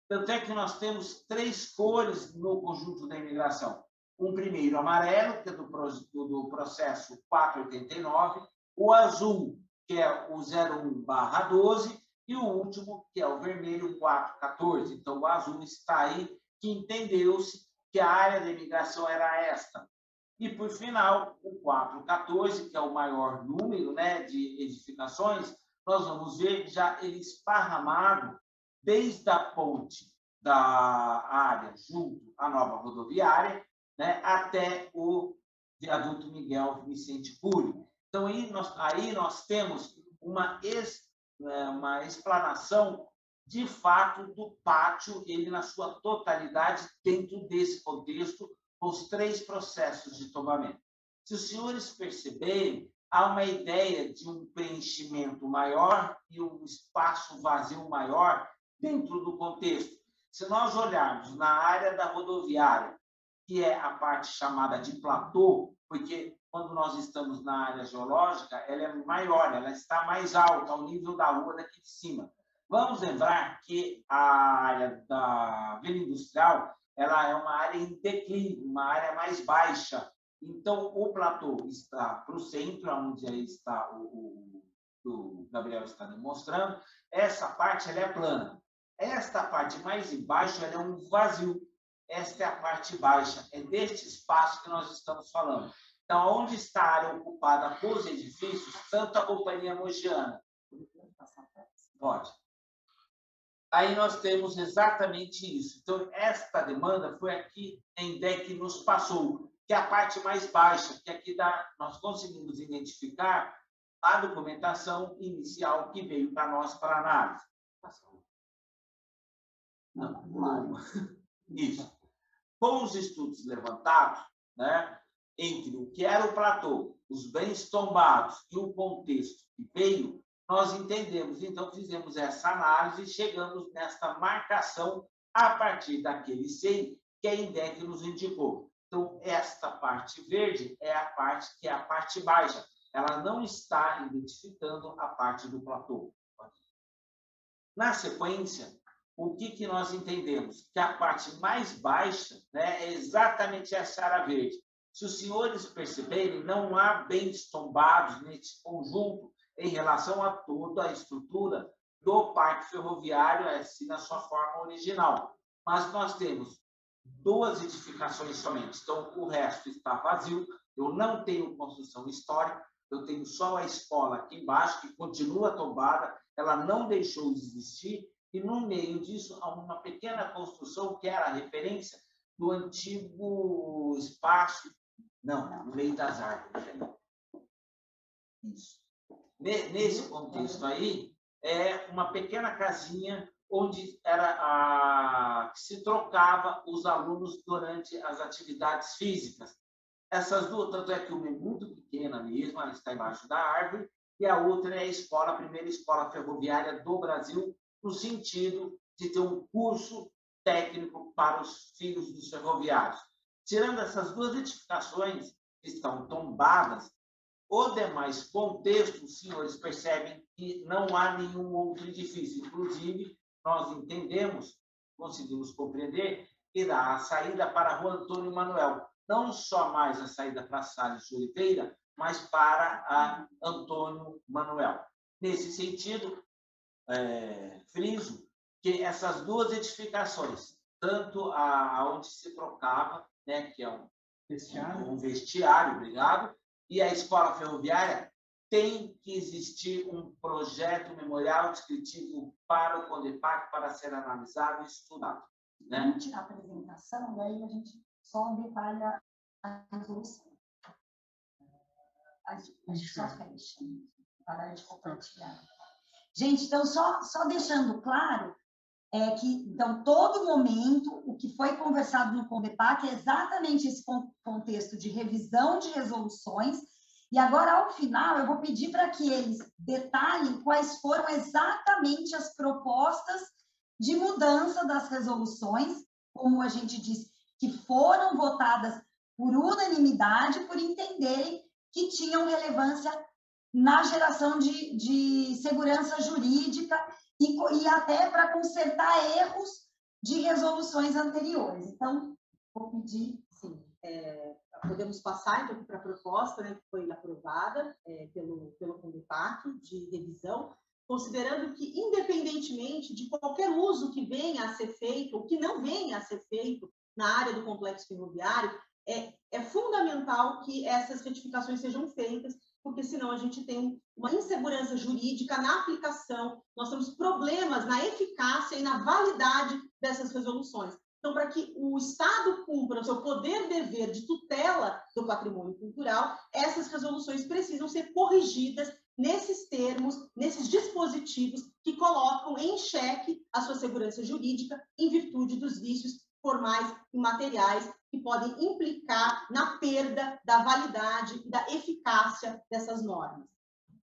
Tanto é que nós temos três cores no conjunto da imigração. Um primeiro amarelo, que é do, do processo 489, o azul, que é o 01/12, e o último, que é o vermelho 414. Então, o azul está aí, que entendeu-se que a área da imigração era esta. E, por final, o 414, que é o maior número né, de edificações, nós vamos ver já ele esparramado desde a ponte da área junto à nova rodoviária né, até o viaduto Miguel Vicente Cury. Então, aí nós, aí nós temos uma, es, né, uma explanação de fato do pátio, ele na sua totalidade, dentro desse contexto, os três processos de tombamento. Se os senhores perceberem, há uma ideia de um preenchimento maior e um espaço vazio maior dentro do contexto. Se nós olharmos na área da rodoviária, que é a parte chamada de platô, porque quando nós estamos na área geológica, ela é maior, ela está mais alta, ao nível da rua daqui de cima. Vamos lembrar que a área da Vila Industrial ela é uma área em declínio, uma área mais baixa. Então, o platô está para o centro, onde está o, o, o, Gabriel está demonstrando. Essa parte ela é plana. Esta parte mais embaixo ela é um vazio. Esta é a parte baixa. É deste espaço que nós estamos falando. Então, onde está a área ocupada por os edifícios, tanto a Companhia Mogiana. Pode aí nós temos exatamente isso. Então, esta demanda foi aqui em DEC nos passou, que é a parte mais baixa, que aqui dá, nós conseguimos identificar a documentação inicial que veio para nós para análise. Não, não. Isso. Com os estudos levantados, né, entre o que era o platô, os bens tombados e o contexto que veio, nós entendemos. Então, fizemos essa análise e chegamos nesta marcação a partir daquele SEI que a INDEC nos indicou. Então, esta parte verde é a parte que é a parte baixa. Ela não está identificando a parte do platô. Na sequência, o que, que nós entendemos? Que a parte mais baixa né, é exatamente essa área verde. Se os senhores perceberem, não há bens tombados nesse conjunto em relação a toda a estrutura do parque ferroviário, assim, na sua forma original. Mas nós temos duas edificações somente, então o resto está vazio, eu não tenho construção histórica, eu tenho só a escola aqui embaixo, que continua tombada, ela não deixou de existir, e no meio disso há uma pequena construção que era a referência do antigo espaço, não, no meio das árvores. Isso. Nesse contexto aí, é uma pequena casinha onde era a, se trocava os alunos durante as atividades físicas. Essas duas, tanto é que uma é muito pequena mesmo, ela está embaixo da árvore, e a outra é a escola, a primeira escola ferroviária do Brasil, no sentido de ter um curso técnico para os filhos dos ferroviários. Tirando essas duas edificações que estão tombadas, o demais contexto, os senhores percebem que não há nenhum outro edifício. Inclusive, nós entendemos, conseguimos compreender, que dá a saída para a rua Antônio Manuel. Não só mais a saída para Salles de Oliveira, mas para a Antônio Manuel. Nesse sentido, é, friso que essas duas edificações, tanto a, onde se trocava, né, que é um vestiário, um vestiário obrigado, e a escola ferroviária tem que existir um projeto memorial descritivo para o CONDEPAC para ser analisado e estudado. Né? A apresentação, daí a gente só detalha a resolução. A gente só fecha, para de compartilhar. Gente, então, só, só deixando claro, é que, então, todo momento, o que foi conversado no CONDEPAC é exatamente esse contexto de revisão de resoluções, e agora, ao final, eu vou pedir para que eles detalhem quais foram exatamente as propostas de mudança das resoluções, como a gente disse, que foram votadas por unanimidade, por entenderem que tinham relevância na geração de, de segurança jurídica e, e até para consertar erros de resoluções anteriores. Então, vou pedir. Sim, é, podemos passar então para a proposta né, que foi aprovada é, pelo, pelo Condepac de revisão, considerando que, independentemente de qualquer uso que venha a ser feito ou que não venha a ser feito na área do complexo ferroviário, é, é fundamental que essas retificações sejam feitas porque senão a gente tem uma insegurança jurídica na aplicação, nós temos problemas na eficácia e na validade dessas resoluções. Então, para que o Estado cumpra o seu poder dever de tutela do patrimônio cultural, essas resoluções precisam ser corrigidas nesses termos, nesses dispositivos que colocam em xeque a sua segurança jurídica em virtude dos vícios formais e materiais que podem implicar na perda da validade e da eficácia dessas normas.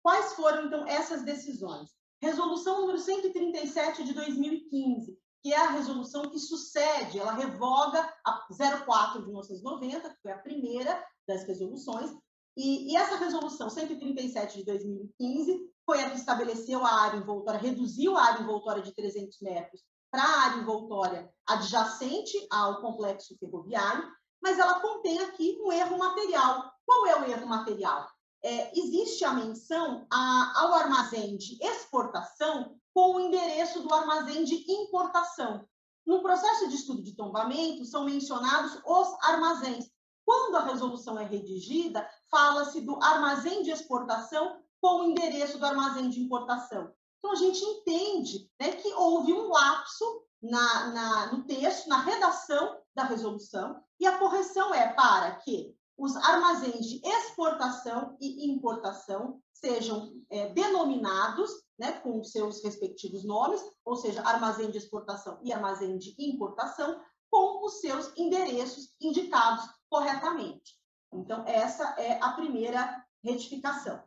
Quais foram, então, essas decisões? Resolução número 137 de 2015, que é a resolução que sucede, ela revoga a 04 de 1990, que foi a primeira das resoluções, e, e, essa resolução 137 de 2015 foi a que estabeleceu a área envoltória, reduziu a área envoltória de 300 metros para a área envoltória adjacente ao complexo ferroviário, mas ela contém aqui um erro material. Qual é o erro material? É, existe a menção a, ao armazém de exportação com o endereço do armazém de importação. No processo de estudo de tombamento, são mencionados os armazéns. Quando a resolução é redigida, fala-se do armazém de exportação com o endereço do armazém de importação. Então, a gente entende né, que houve um lapso na, na, no texto, na redação da resolução, e a correção é para que os armazéns de exportação e importação sejam é, denominados né, com seus respectivos nomes, ou seja, armazém de exportação e armazém de importação, com os seus endereços indicados corretamente. Então, essa é a primeira retificação.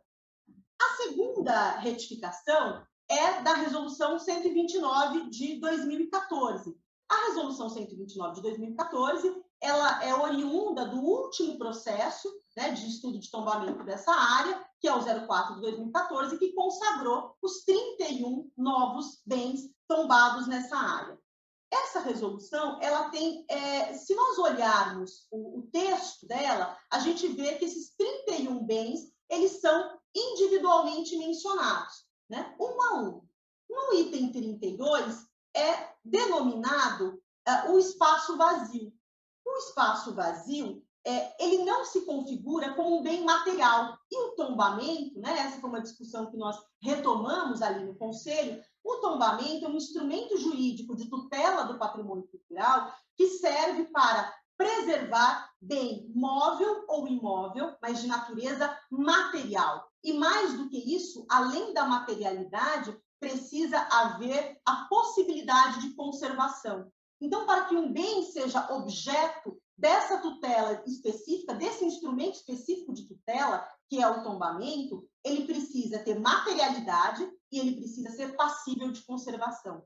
A segunda retificação é da Resolução 129 de 2014. A Resolução 129 de 2014 ela é oriunda do último processo né, de estudo de tombamento dessa área, que é o 04 de 2014, que consagrou os 31 novos bens tombados nessa área. Essa resolução, ela tem, é, se nós olharmos o, o texto dela, a gente vê que esses 31 bens, eles são individualmente mencionados né? um a um. No item 32 é denominado uh, o espaço vazio. O espaço vazio é, ele não se configura como um bem material. E o tombamento, né, essa foi uma discussão que nós retomamos ali no Conselho, o tombamento é um instrumento jurídico de tutela do patrimônio cultural que serve para preservar bem móvel ou imóvel, mas de natureza material. E mais do que isso, além da materialidade, precisa haver a possibilidade de conservação. Então, para que um bem seja objeto dessa tutela específica, desse instrumento específico de tutela, que é o tombamento, ele precisa ter materialidade e ele precisa ser passível de conservação.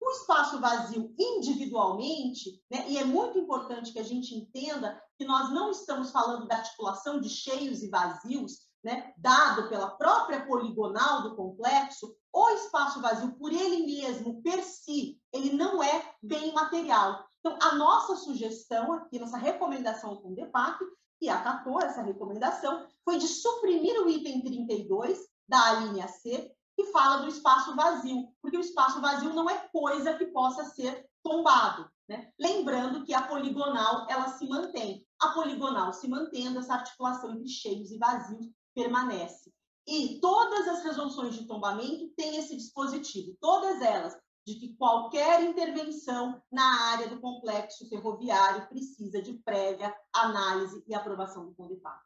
O espaço vazio individualmente, né, e é muito importante que a gente entenda que nós não estamos falando da articulação de cheios e vazios, né, dado pela própria poligonal do complexo, o espaço vazio, por ele mesmo, per si, ele não é bem material. Então, a nossa sugestão aqui, nossa recomendação com o DEPAC, que acatou essa recomendação, foi de suprimir o item 32 da linha C que fala do espaço vazio, porque o espaço vazio não é coisa que possa ser tombado. Né? Lembrando que a poligonal ela se mantém. A poligonal se mantendo, essa articulação entre cheios e vazios permanece. E todas as resoluções de tombamento têm esse dispositivo, todas elas, de que qualquer intervenção na área do complexo ferroviário precisa de prévia análise e aprovação do CONDEPAC.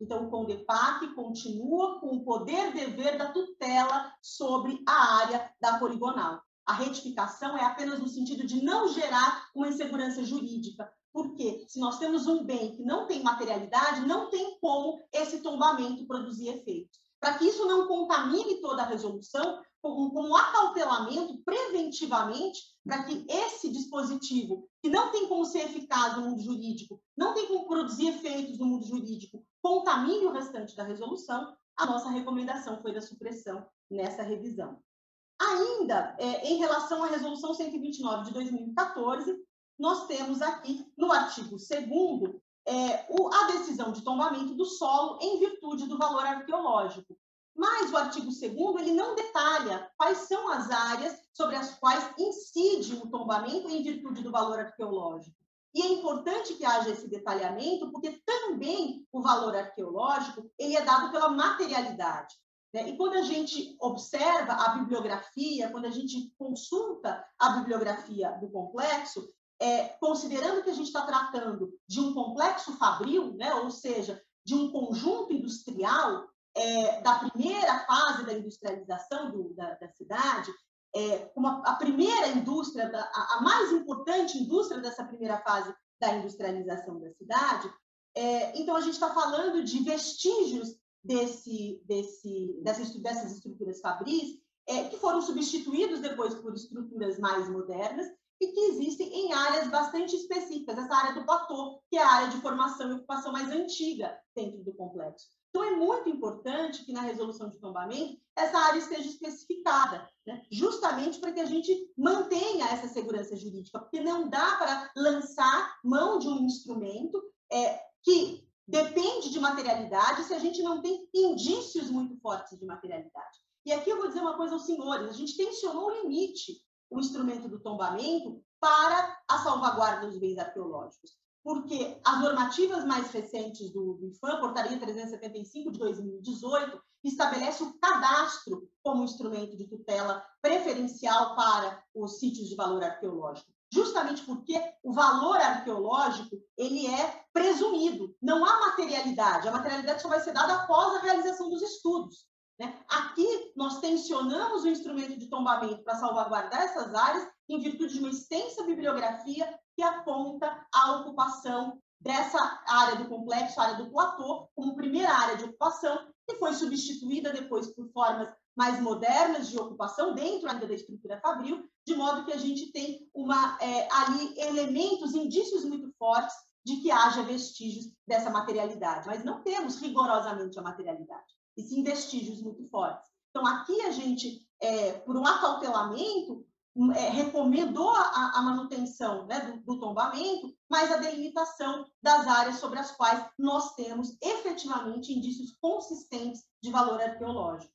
Então, o CONDEPAC continua com o poder-dever da tutela sobre a área da poligonal. A retificação é apenas no sentido de não gerar uma insegurança jurídica, porque se nós temos um bem que não tem materialidade, não tem como esse tombamento produzir efeitos. Para que isso não contamine toda a resolução, como, como acautelamento preventivamente, para que esse dispositivo, que não tem como ser eficaz no mundo jurídico, não tem como produzir efeitos no mundo jurídico, contamine o restante da resolução, a nossa recomendação foi da supressão nessa revisão. Ainda é, em relação à Resolução 129 de 2014, nós temos aqui, no artigo 2 é, a decisão de tombamento do solo em virtude do valor arqueológico. Mas o artigo 2 ele não detalha quais são as áreas sobre as quais incide o tombamento em virtude do valor arqueológico. E é importante que haja esse detalhamento, porque também o valor arqueológico ele é dado pela materialidade. Né? E quando a gente observa a bibliografia, quando a gente consulta a bibliografia do complexo, é, considerando que a gente está tratando de um complexo fabril, né? ou seja, de um conjunto industrial é, da primeira fase da industrialização do, da, da, cidade, é, como a, a, primeira indústria, a, a, mais importante indústria dessa primeira fase da industrialização da cidade, é, então a gente está falando de vestígios desse, desse, dessas, dessas estruturas fabris, é, que foram substituídos depois por estruturas mais modernas e que existem em áreas bastante específicas, essa área do platô, que é a área de formação e ocupação mais antiga dentro do complexo. Então, é muito importante que na resolução de tombamento essa área esteja especificada, né? justamente para que a gente mantenha essa segurança jurídica, porque não dá para lançar mão de um instrumento é, que depende de materialidade se a gente não tem indícios muito fortes de materialidade. E aqui eu vou dizer uma coisa aos senhores: a gente tensionou o limite, o instrumento do tombamento, para a salvaguarda dos bens arqueológicos. Porque as normativas mais recentes do, do IFAM, Portaria 375 de 2018, estabelece o cadastro como instrumento de tutela preferencial para os sítios de valor arqueológico justamente porque o valor arqueológico ele é presumido, não há materialidade, a materialidade só vai ser dada após a realização dos estudos. Né? Aqui nós tensionamos o instrumento de tombamento para salvaguardar essas áreas em virtude de uma extensa bibliografia que aponta a ocupação dessa área do complexo, área do platô, como primeira área de ocupação, que foi substituída depois por formas mais modernas de ocupação dentro ainda da estrutura fabril, de modo que a gente tem uma, é, ali elementos, indícios muito fortes de que haja vestígios dessa materialidade, mas não temos rigorosamente a materialidade, e sim vestígios muito fortes. Então, aqui a gente, é, por um acautelamento, é, recomendou a, a manutenção né, do, do, tombamento, mas a delimitação das áreas sobre as quais nós temos efetivamente indícios consistentes de valor arqueológico.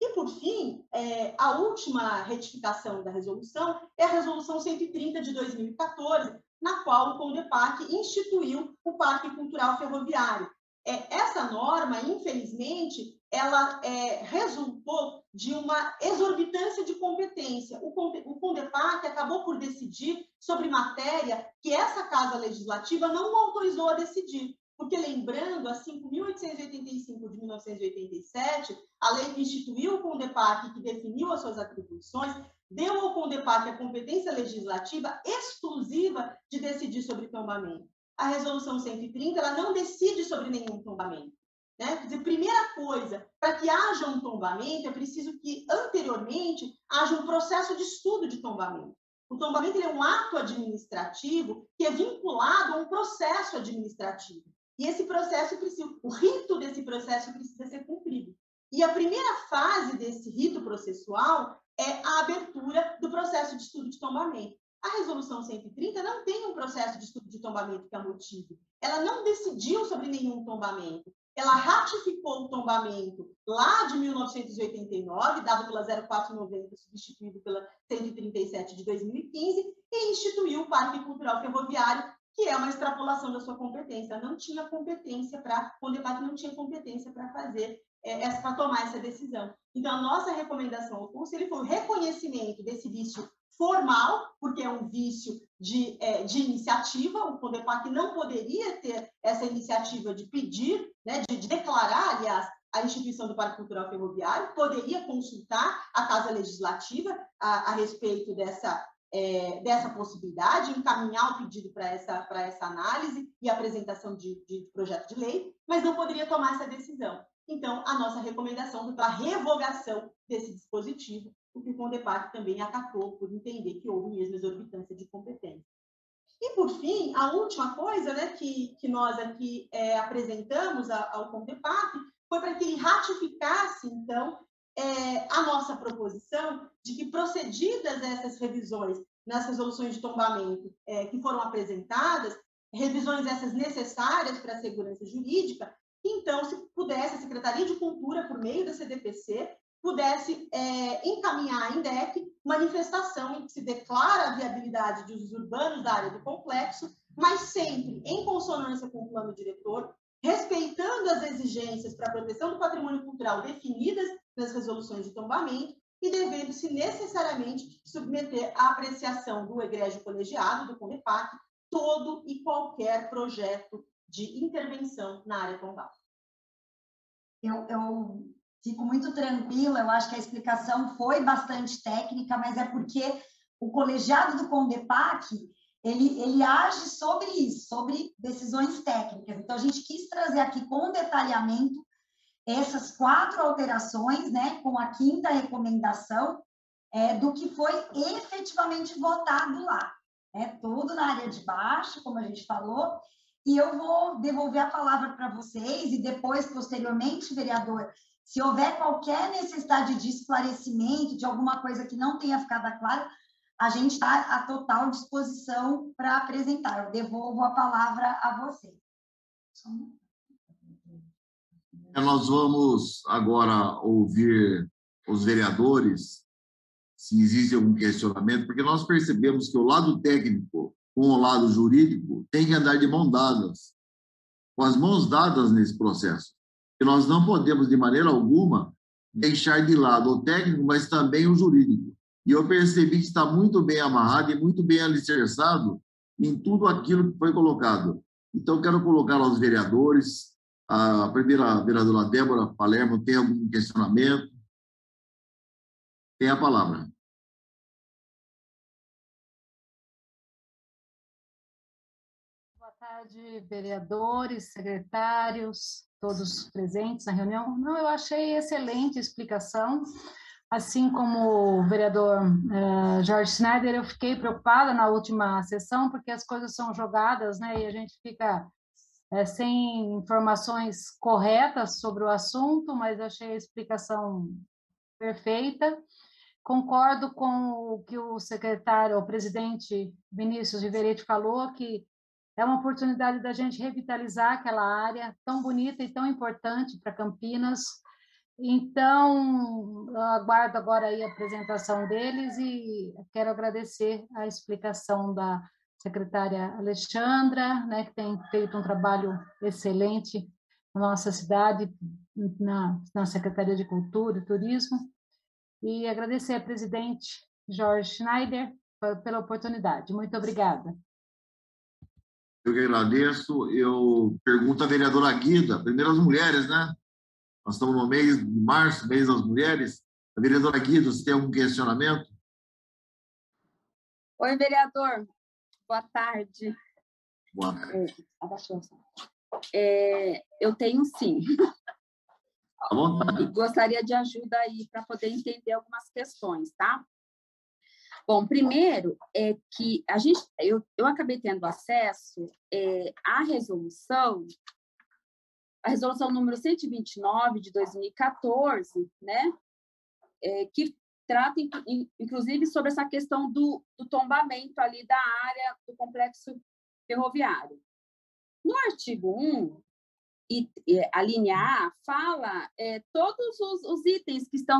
E, por fim, é, a última retificação da resolução é a Resolução 130 de 2014, na qual o CONDEPAC instituiu o Parque Cultural Ferroviário. É, essa norma, infelizmente, ela é, resultou de uma exorbitância de competência. O, o CONDEPAC acabou por decidir sobre matéria que essa Casa Legislativa não autorizou a decidir. Porque, lembrando, a 5.885 de 1987, a lei que instituiu o CONDEPAC, que definiu as suas atribuições, deu ao CONDEPAC a competência legislativa exclusiva de decidir sobre tombamento. A resolução 130 ela não decide sobre nenhum tombamento. Né? Quer dizer, primeira coisa, para que haja um tombamento, é preciso que, anteriormente, haja um processo de estudo de tombamento. O tombamento é um ato administrativo que é vinculado a um processo administrativo. E esse processo precisa, o rito desse processo precisa ser cumprido. E a primeira fase desse rito processual é a abertura do processo de estudo de tombamento. A resolução 130 não tem um processo de estudo de tombamento que a motive. Ela não decidiu sobre nenhum tombamento. Ela ratificou o tombamento lá de 1989, dado pela 0490, substituído pela 137 de 2015, e instituiu o Parque Cultural Ferroviário que é uma extrapolação da sua competência. não tinha competência para, o debate não tinha competência para fazer, é, para tomar essa decisão. Então, a nossa recomendação ao Conselho foi o reconhecimento desse vício formal, porque é um vício de, é, de iniciativa, o CONDEPAC não poderia ter essa iniciativa de pedir, né, de, de declarar, aliás, a instituição do Parque Cultural Ferroviário, poderia consultar a Casa Legislativa a, a respeito dessa é, dessa possibilidade, encaminhar o pedido para essa, essa análise e apresentação de, de projeto de lei, mas não poderia tomar essa decisão. Então, a nossa recomendação foi para revogação desse dispositivo, o que o CONDEPAC também acatou por entender que houve mesmo exorbitância de competência. E, por fim, a última coisa né, que, que nós aqui é, apresentamos ao CONDEPAC foi para que ele ratificasse, então, é, a nossa proposição de que, procedidas essas revisões nas resoluções de tombamento é, que foram apresentadas, revisões essas necessárias para a segurança jurídica, então, se pudesse, a Secretaria de Cultura, por meio da CDPC, pudesse é, encaminhar à INDEC manifestação em que se declara a viabilidade de usos urbanos da área do complexo, mas sempre em consonância com o plano diretor, respeitando as exigências para a proteção do patrimônio cultural definidas nas resoluções de tombamento e devendo-se necessariamente submeter à apreciação do egrégio colegiado, do CONEPAC, todo e qualquer projeto de intervenção na área tombada. Eu, eu fico muito tranquila, eu acho que a explicação foi bastante técnica, mas é porque o colegiado do CONDEPAC, ele, ele age sobre isso, sobre decisões técnicas. Então, a gente quis trazer aqui com detalhamento essas quatro alterações, né, com a quinta recomendação, é, do que foi efetivamente votado lá. Né, tudo na área de baixo, como a gente falou, e eu vou devolver a palavra para vocês e depois, posteriormente, vereador, se houver qualquer necessidade de esclarecimento, de alguma coisa que não tenha ficado claro, a gente está à total disposição para apresentar. Eu devolvo a palavra a você. É, nós vamos agora ouvir os vereadores, se existe algum questionamento, porque nós percebemos que o lado técnico com o lado jurídico tem que andar de mão dadas, com as mãos dadas nesse processo. E nós não podemos, de maneira alguma, deixar de lado o técnico, mas também o jurídico. E eu percebi que está muito bem amarrado e muito bem alicerçado em tudo aquilo que foi colocado. Então, quero colocar aos vereadores, a primeira vereadora Débora Palermo tem algum questionamento? Tem a palavra. tarde, vereadores, secretários, todos presentes na reunião. Não, eu achei excelente a explicação. Assim como o vereador uh, Jorge Schneider, eu fiquei preocupada na última sessão, porque as coisas são jogadas, né, e a gente fica é, sem informações corretas sobre o assunto, mas achei a explicação perfeita. Concordo com o que o secretário, o presidente Vinícius Riveretti falou, que é uma oportunidade da gente revitalizar aquela área tão bonita e tão importante para Campinas. Então, aguardo agora a apresentação deles e quero agradecer a explicação da secretária Alexandra, né, que tem feito um trabalho excelente na nossa cidade, na, na Secretaria de Cultura e Turismo, e agradecer ao presidente Jorge Schneider pela oportunidade. Muito obrigada. Eu que agradeço. Eu pergunto à vereadora Guida, primeiro as mulheres, né? Nós estamos no mês de março, mês das mulheres. A vereadora Guida, você tem algum questionamento? Oi, vereador. Boa tarde. Boa tarde. É, eu tenho sim. Vontade. Gostaria de ajuda aí para poder entender algumas questões, tá? Bom, primeiro é que a gente, eu, eu acabei tendo acesso é, à resolução, a resolução número 129 de 2014, né, é, que trata, inclusive, sobre essa questão do, do tombamento ali da área do complexo ferroviário. No artigo 1, e, a linha A fala é, todos os, os itens que estão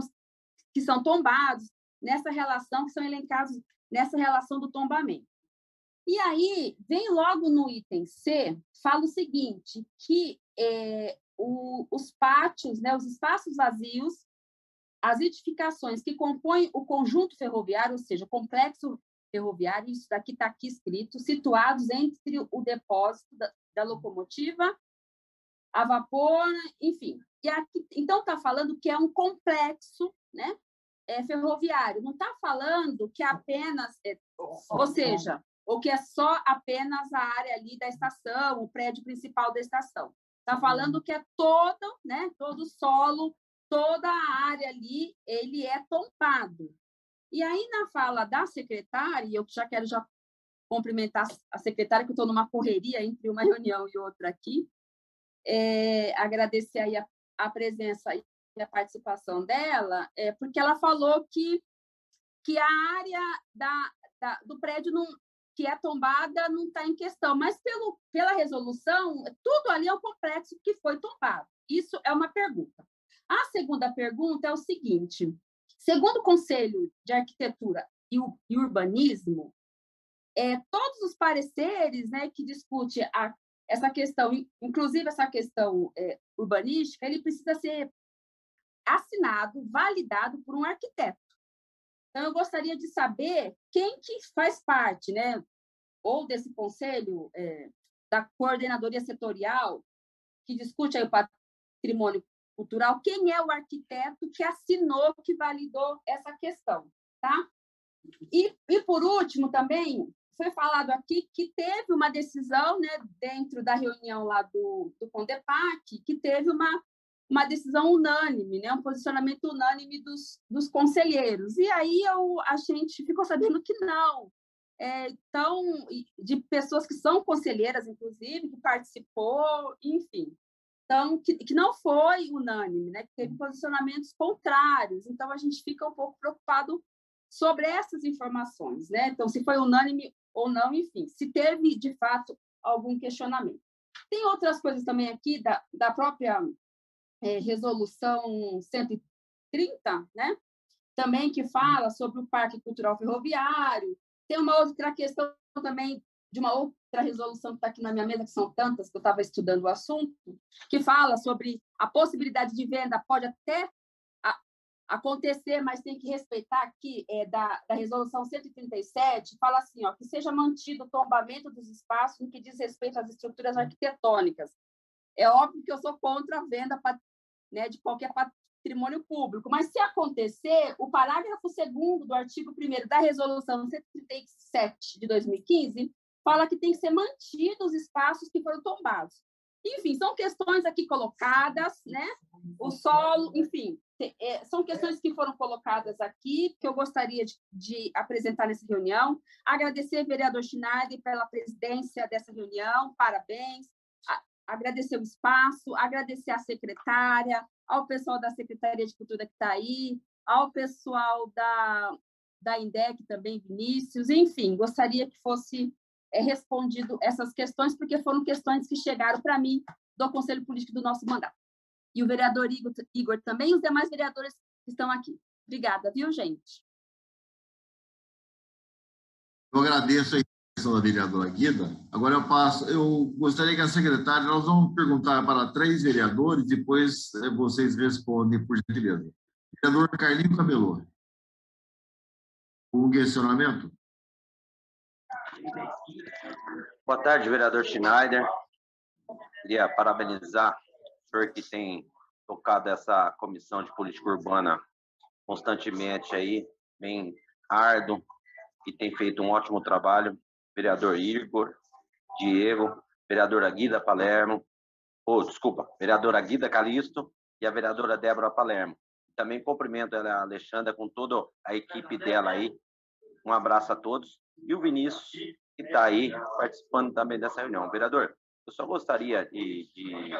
que são tombados, nessa relação, que são elencados nessa relação do tombamento. E aí, vem logo no item C, fala o seguinte, que é, o, os pátios, né, os espaços vazios, as edificações que compõem o conjunto ferroviário, ou seja, o complexo ferroviário, isso daqui está aqui escrito, situados entre o depósito da, da locomotiva, a vapor, enfim. E aqui, então, está falando que é um complexo, né? É, ferroviário. Não está falando que apenas, é, ou seja, ou que é só apenas a área ali da estação, o prédio principal da estação. Está uhum. falando que é todo, né, todo o solo, toda a área ali, ele é tombado. E aí, na fala da secretária, eu já quero já cumprimentar a secretária, que eu estou numa correria entre uma reunião e outra aqui, é, agradecer aí a, a presença a participação dela, é porque ela falou que, que a área da, da do prédio não, que é tombada não está em questão, mas pelo, pela resolução, tudo ali é um complexo que foi tombado. Isso é uma pergunta. A segunda pergunta é o seguinte: segundo o Conselho de Arquitetura e, e Urbanismo, é, todos os pareceres né, que discute a, essa questão, inclusive essa questão é, urbanística, ele precisa ser assinado, validado por um arquiteto. Então, eu gostaria de saber quem que faz parte, né, ou desse conselho é, da coordenadoria setorial que discute o patrimônio cultural, quem é o arquiteto que assinou, que validou essa questão, tá? E, e por último, também, foi falado aqui que teve uma decisão, né, dentro da reunião lá do, do Condepac, que teve uma, uma decisão unânime, né, um posicionamento unânime dos, dos conselheiros. E aí eu, a gente ficou sabendo que não. É, então, de pessoas que são conselheiras, inclusive, que participou, enfim. Então, que, que não foi unânime, né, que teve posicionamentos contrários. Então, a gente fica um pouco preocupado sobre essas informações, né? Então, se foi unânime ou não, enfim, se teve de fato algum questionamento. Tem outras coisas também aqui da, da própria é, resolução 130, né? Também que fala sobre o Parque Cultural Ferroviário. Tem uma outra questão também de uma outra resolução que está aqui na minha mesa, que são tantas que eu estava estudando o assunto, que fala sobre a possibilidade de venda pode até acontecer, mas tem que respeitar aqui é, da, da resolução 137, fala assim, ó, que seja mantido o tombamento dos espaços no que diz respeito às estruturas arquitetônicas. É óbvio que eu sou contra a venda né, de qualquer patrimônio público, mas se acontecer, o parágrafo 2 do artigo 1 da resolução 137 de 2015 fala que tem que ser mantidos os espaços que foram tombados. Enfim, são questões aqui colocadas, né? O solo, enfim, é, são questões que foram colocadas aqui, que eu gostaria de, de apresentar nessa reunião. Agradecer vereador Schneider pela presidência dessa reunião, parabéns. A, agradecer o espaço, agradecer à secretária, ao pessoal da Secretaria de Cultura que está aí, ao pessoal da, da INDEC também, Vinícius, enfim, gostaria que fosse é, respondido essas questões, porque foram questões que chegaram para mim do Conselho Político do nosso mandato. E o vereador Igor, Igor também, e os demais vereadores que estão aqui. Obrigada, viu, gente? Eu agradeço a intervenção da vereadora Guida. Agora eu passo, eu gostaria que a secretária, nós vamos perguntar para três vereadores, depois eh, vocês respondem, por gentileza. Vereador Carlinho Cabelô. Um questionamento? Boa tarde, vereador Schneider. Queria parabenizar o senhor que tem tocado essa comissão de política urbana constantemente aí, bem árduo, e tem feito um ótimo trabalho. Vereador Igor, Diego, vereadora Guida Palermo, ou oh, desculpa, vereadora Guida Calisto e a vereadora Débora Palermo. Também cumprimento a Alexandra com toda a equipe dela aí. Um abraço a todos e o Vinícius, que está aí participando também dessa reunião. Vereador, eu só gostaria de, de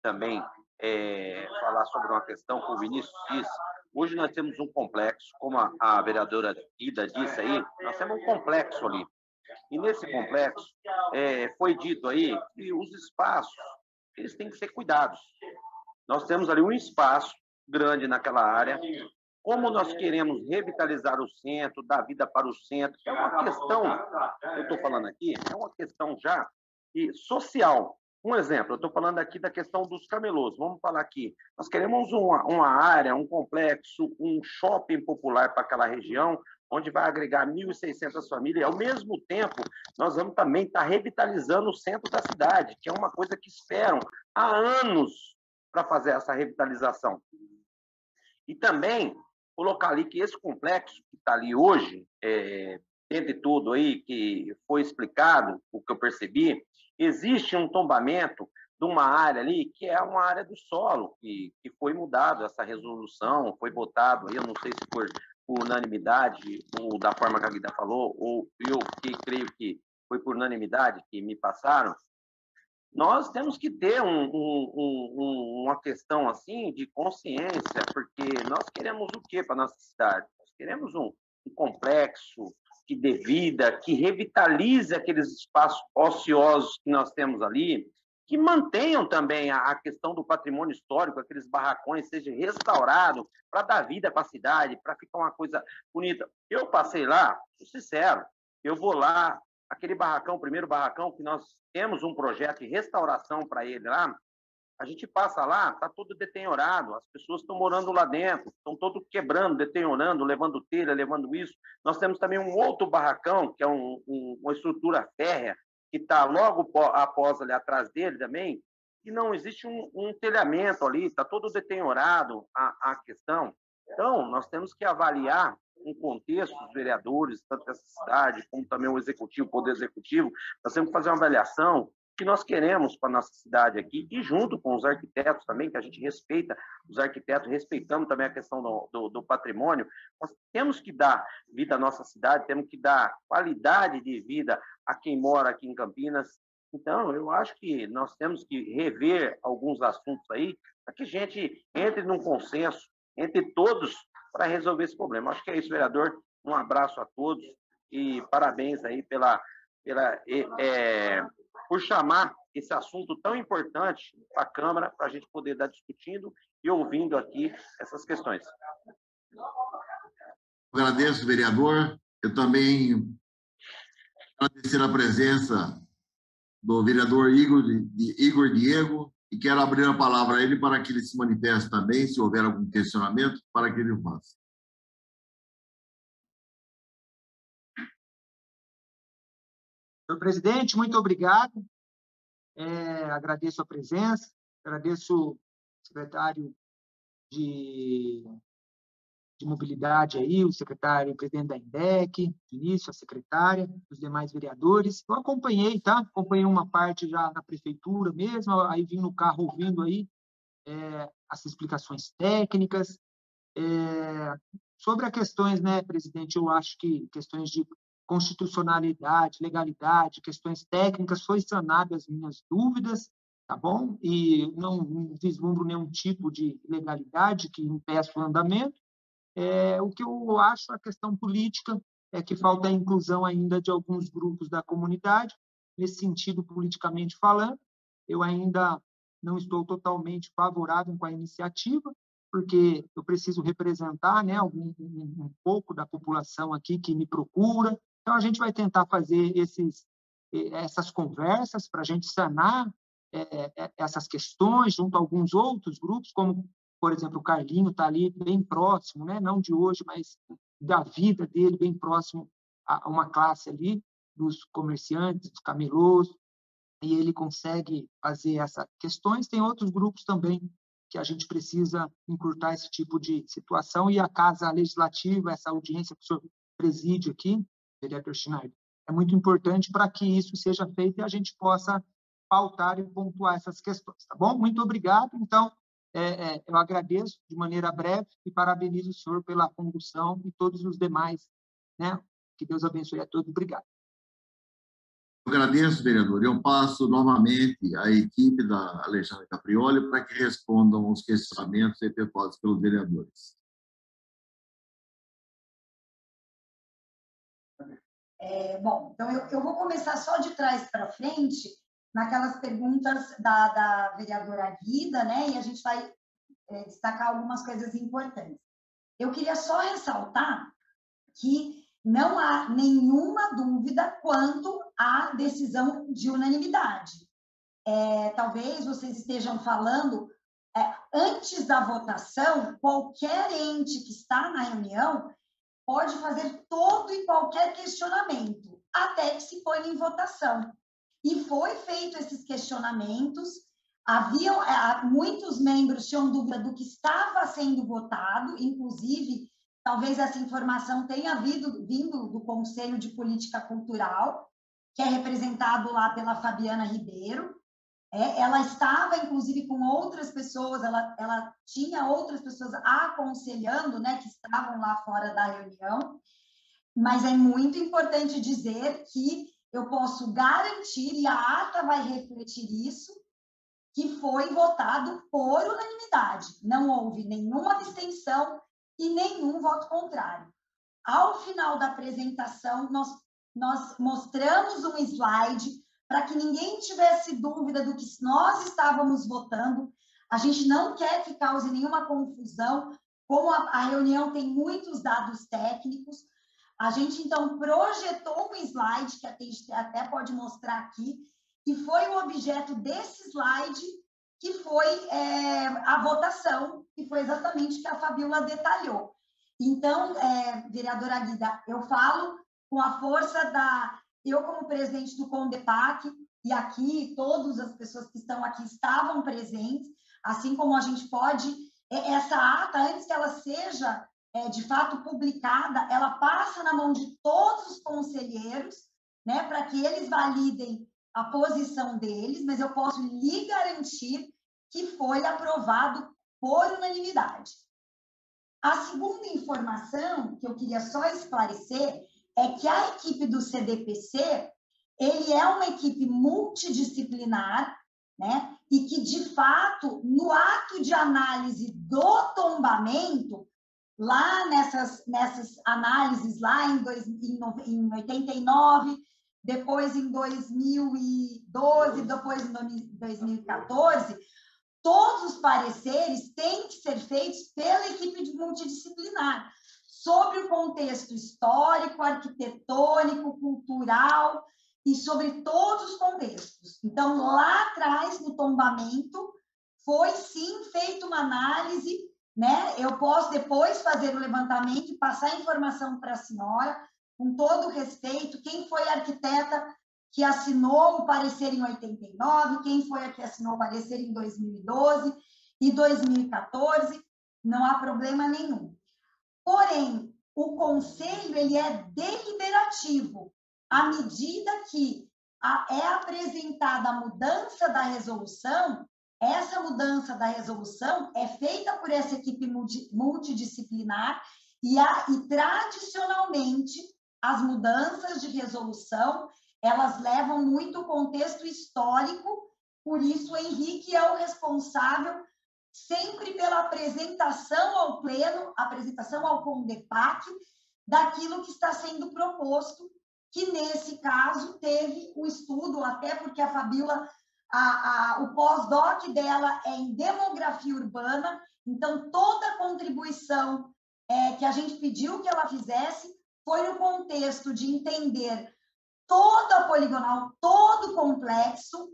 também é, falar sobre uma questão que o Vinícius disse. Hoje nós temos um complexo, como a, a vereadora Ida disse aí, nós temos um complexo ali. E nesse complexo, é, foi dito aí que os espaços, eles têm que ser cuidados. Nós temos ali um espaço grande naquela área, como nós queremos revitalizar o centro, dar vida para o centro, é uma questão, eu estou falando aqui, é uma questão já social. Um exemplo, eu estou falando aqui da questão dos camelôs. Vamos falar aqui. Nós queremos uma, uma área, um complexo, um shopping popular para aquela região, onde vai agregar 1.600 famílias. Ao mesmo tempo, nós vamos também estar tá revitalizando o centro da cidade, que é uma coisa que esperam há anos para fazer essa revitalização. E também colocar ali que esse complexo que está ali hoje, é, dentro de tudo aí que foi explicado, o que eu percebi, existe um tombamento de uma área ali que é uma área do solo, que, que foi mudado essa resolução, foi votado aí, eu não sei se por, por unanimidade, ou da forma que a Guida falou, ou eu que creio que foi por unanimidade que me passaram, nós temos que ter um, um, um, uma questão assim de consciência, porque nós queremos o que para nossa cidade? Nós queremos um, complexo que dê vida, que revitalize aqueles espaços ociosos que nós temos ali, que mantenham também a, questão do patrimônio histórico, aqueles barracões sejam restaurados para dar vida para a cidade, para ficar uma coisa bonita. Eu passei lá, sincero, eu vou lá, aquele barracão, o primeiro barracão, que nós temos um projeto de restauração para ele lá, a gente passa lá, está tudo deteriorado, as pessoas estão morando lá dentro, estão todo quebrando, deteriorando, levando telha, levando isso. Nós temos também um outro barracão, que é um, um, uma estrutura férrea, que está logo após ali atrás dele também, e não existe um, um telhamento ali, está todo deteriorado a, a questão. Então, nós temos que avaliar um contexto dos vereadores, tanto dessa cidade, como também o executivo, o poder executivo, nós temos que fazer uma avaliação que nós queremos para a nossa cidade aqui, e junto com os arquitetos também, que a gente respeita os arquitetos, respeitando também a questão do, do, do, patrimônio, nós temos que dar vida à nossa cidade, temos que dar qualidade de vida a quem mora aqui em Campinas. Então, eu acho que nós temos que rever alguns assuntos aí, para que a gente entre num consenso entre todos para resolver esse problema. Acho que é isso, vereador. Um abraço a todos e parabéns aí pela, pela é, por chamar esse assunto tão importante para a Câmara, para a gente poder estar discutindo e ouvindo aqui essas questões. Agradeço, vereador. Eu também agradecer a presença do vereador Igor, Igor Diego e quero abrir a palavra a ele para que ele se manifeste também, se houver algum questionamento, para que ele faça. Senhor presidente, muito obrigado. É, agradeço a presença, agradeço o secretário de, de mobilidade aí, o secretário o presidente da INDEC, Vinícius, a secretária, os demais vereadores. Eu acompanhei, tá? Acompanhei uma parte já na prefeitura mesmo, aí vim no carro ouvindo aí é, as explicações técnicas. É, sobre as questões, né, presidente, eu acho que questões de constitucionalidade, legalidade, questões técnicas, foi sanado as minhas dúvidas, tá bom? E não vislumbro nenhum tipo de ilegalidade que impeça o andamento. É, o que eu acho a questão política é que falta a inclusão ainda de alguns grupos da comunidade, nesse sentido, politicamente falando. Eu ainda não estou totalmente favorável com a iniciativa, porque eu preciso representar né, um, um pouco da população aqui que me procura, então, a gente vai tentar fazer esses, essas conversas para a gente sanar é, é, essas questões junto a alguns outros grupos, como, por exemplo, o Carlinho está ali bem próximo, né? não de hoje, mas da vida dele, bem próximo a uma classe ali, dos comerciantes, dos camelôs, e ele consegue fazer essas questões. Tem outros grupos também que a gente precisa encurtar esse tipo de situação, e a Casa Legislativa, essa audiência que o senhor preside aqui, vereador Schneider. É muito importante para que isso seja feito e a gente possa pautar e pontuar essas questões, tá bom? Muito obrigado. Então, é, é, eu agradeço de maneira breve e parabenizo o senhor pela condução e todos os demais, né? Que Deus abençoe a todos. Obrigado. Eu agradeço, vereador. Eu passo novamente à equipe da Alexandre Caprioli para que respondam os questionamentos efetuados pelos vereadores. É, bom, então eu, eu, vou começar só de trás para frente, naquelas perguntas da, da vereadora Guida, né? E a gente vai é, destacar algumas coisas importantes. Eu queria só ressaltar que não há nenhuma dúvida quanto à decisão de unanimidade. É, talvez vocês estejam falando é, antes da votação, qualquer ente que está na reunião pode fazer todo e qualquer questionamento, até que se ponha em votação. E foi feito esses questionamentos, haviam é, muitos membros tinham dúvida do que estava sendo votado, inclusive, talvez essa informação tenha vindo, vindo do Conselho de Política Cultural, que é representado lá pela Fabiana Ribeiro, é, ela estava, inclusive, com outras pessoas, ela, ela tinha outras pessoas aconselhando, né, que estavam lá fora da reunião, mas é muito importante dizer que eu posso garantir, e a ata vai refletir isso, que foi votado por unanimidade. Não houve nenhuma abstenção e nenhum voto contrário. Ao final da apresentação, nós, nós mostramos um slide para que ninguém tivesse dúvida do que nós estávamos votando. A gente não quer que cause nenhuma confusão, como a, a reunião tem muitos dados técnicos, a gente, então, projetou um slide, que a gente até pode mostrar aqui, e foi o objeto desse slide que foi é, a votação, que foi exatamente o que a Fabiola detalhou. Então, é, vereadora Guida, eu falo com a força da... Eu, como presidente do CONDEPAC, e aqui todas as pessoas que estão aqui estavam presentes, assim como a gente pode... É, essa ata, antes que ela seja é, de fato publicada, ela passa na mão de todos os conselheiros, né, para que eles validem a posição deles, mas eu posso lhe garantir que foi aprovado por unanimidade. A segunda informação que eu queria só esclarecer é que a equipe do CDPC ele é uma equipe multidisciplinar, né? E que de fato, no ato de análise do tombamento, lá nessas, nessas análises, lá em, dois, em, em 89, depois em 2012, depois em 2014, todos os pareceres têm que ser feitos pela equipe multidisciplinar, sobre o contexto histórico, arquitetônico, cultural e sobre todos os contextos. Então, lá atrás, no tombamento, foi sim feita uma análise né? Eu posso depois fazer o levantamento e passar a informação para a senhora, com todo respeito, quem foi a arquiteta que assinou o parecer em 89, quem foi a que assinou o parecer em 2012 e 2014, não há problema nenhum. Porém, o conselho ele é deliberativo. À medida que a, é apresentada a mudança da resolução, essa mudança da resolução é feita por essa equipe multidisciplinar e, a, e tradicionalmente as mudanças de resolução elas levam muito o contexto histórico, por isso o Henrique é o responsável sempre pela apresentação ao pleno, apresentação ao Condepac daquilo que está sendo proposto, que nesse caso teve o estudo, até porque a Fabíola a, a, o pós-doc dela é em demografia urbana, então toda a contribuição é, que a gente pediu que ela fizesse foi no contexto de entender toda a poligonal, todo o complexo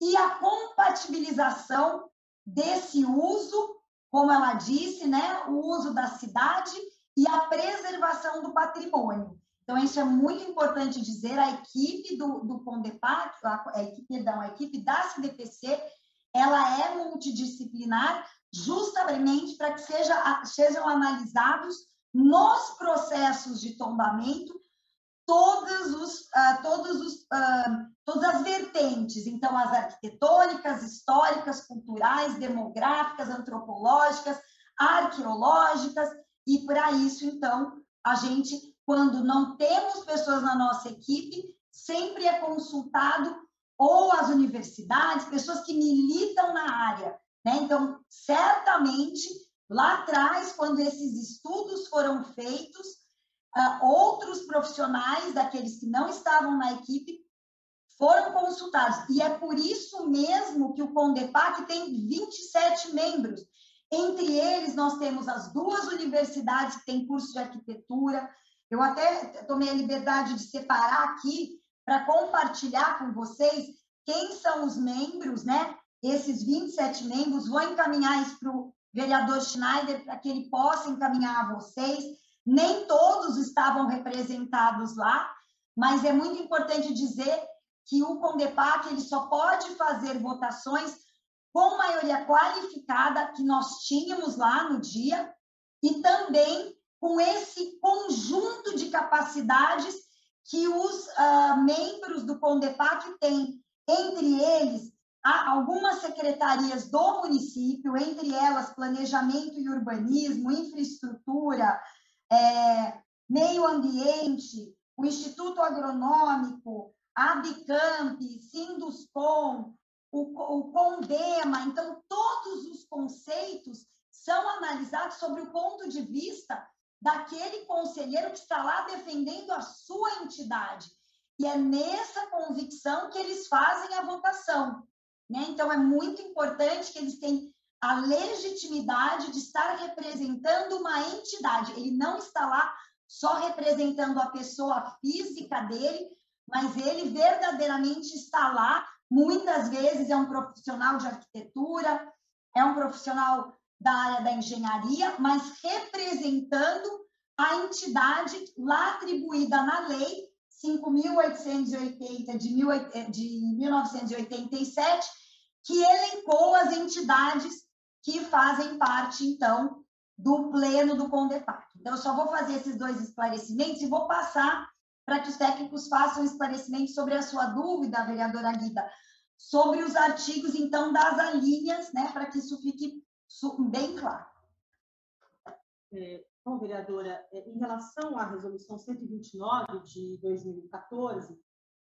e a compatibilização desse uso, como ela disse, né, o uso da cidade e a preservação do patrimônio. Então, isso é muito importante dizer, a equipe do, do a, equipe, a equipe da CDPC, ela é multidisciplinar justamente para que seja, sejam analisados nos processos de tombamento todos os, uh, todos os, uh, todas as vertentes, então as arquitetônicas, históricas, culturais, demográficas, antropológicas, arqueológicas, e para isso, então, a gente quando não temos pessoas na nossa equipe, sempre é consultado ou as universidades, pessoas que militam na área. Né? Então, certamente, lá atrás, quando esses estudos foram feitos, uh, outros profissionais, daqueles que não estavam na equipe, foram consultados. E é por isso mesmo que o CONDEPAC tem 27 membros. Entre eles, nós temos as duas universidades que têm curso de arquitetura, eu até tomei a liberdade de separar aqui para compartilhar com vocês quem são os membros, né? Esses 27 membros, vou encaminhar isso para o vereador Schneider para que ele possa encaminhar a vocês. Nem todos estavam representados lá, mas é muito importante dizer que o Condepac ele só pode fazer votações com maioria qualificada que nós tínhamos lá no dia e também com esse conjunto de capacidades que os uh, membros do CONDEPAC têm, entre eles algumas secretarias do município, entre elas planejamento e urbanismo, infraestrutura, é, meio ambiente, o Instituto Agronômico, Abicamp, Sinduscom, o, o Condema, então todos os conceitos são analisados sobre o ponto de vista daquele conselheiro que está lá defendendo a sua entidade. E é nessa convicção que eles fazem a votação. Né? Então, é muito importante que eles tenham a legitimidade de estar representando uma entidade. Ele não está lá só representando a pessoa física dele, mas ele verdadeiramente está lá. Muitas vezes é um profissional de arquitetura, é um profissional da área da engenharia, mas representando a entidade lá atribuída na lei 5.880 de, de 1987, que elencou as entidades que fazem parte, então, do pleno do CONDEPAC. Então, eu só vou fazer esses dois esclarecimentos e vou passar para que os técnicos façam esclarecimento sobre a sua dúvida, vereadora Guida, sobre os artigos, então, das alíneas, né, para que isso fique bem claro. É, bom, vereadora, é, em relação à resolução 129 de 2014,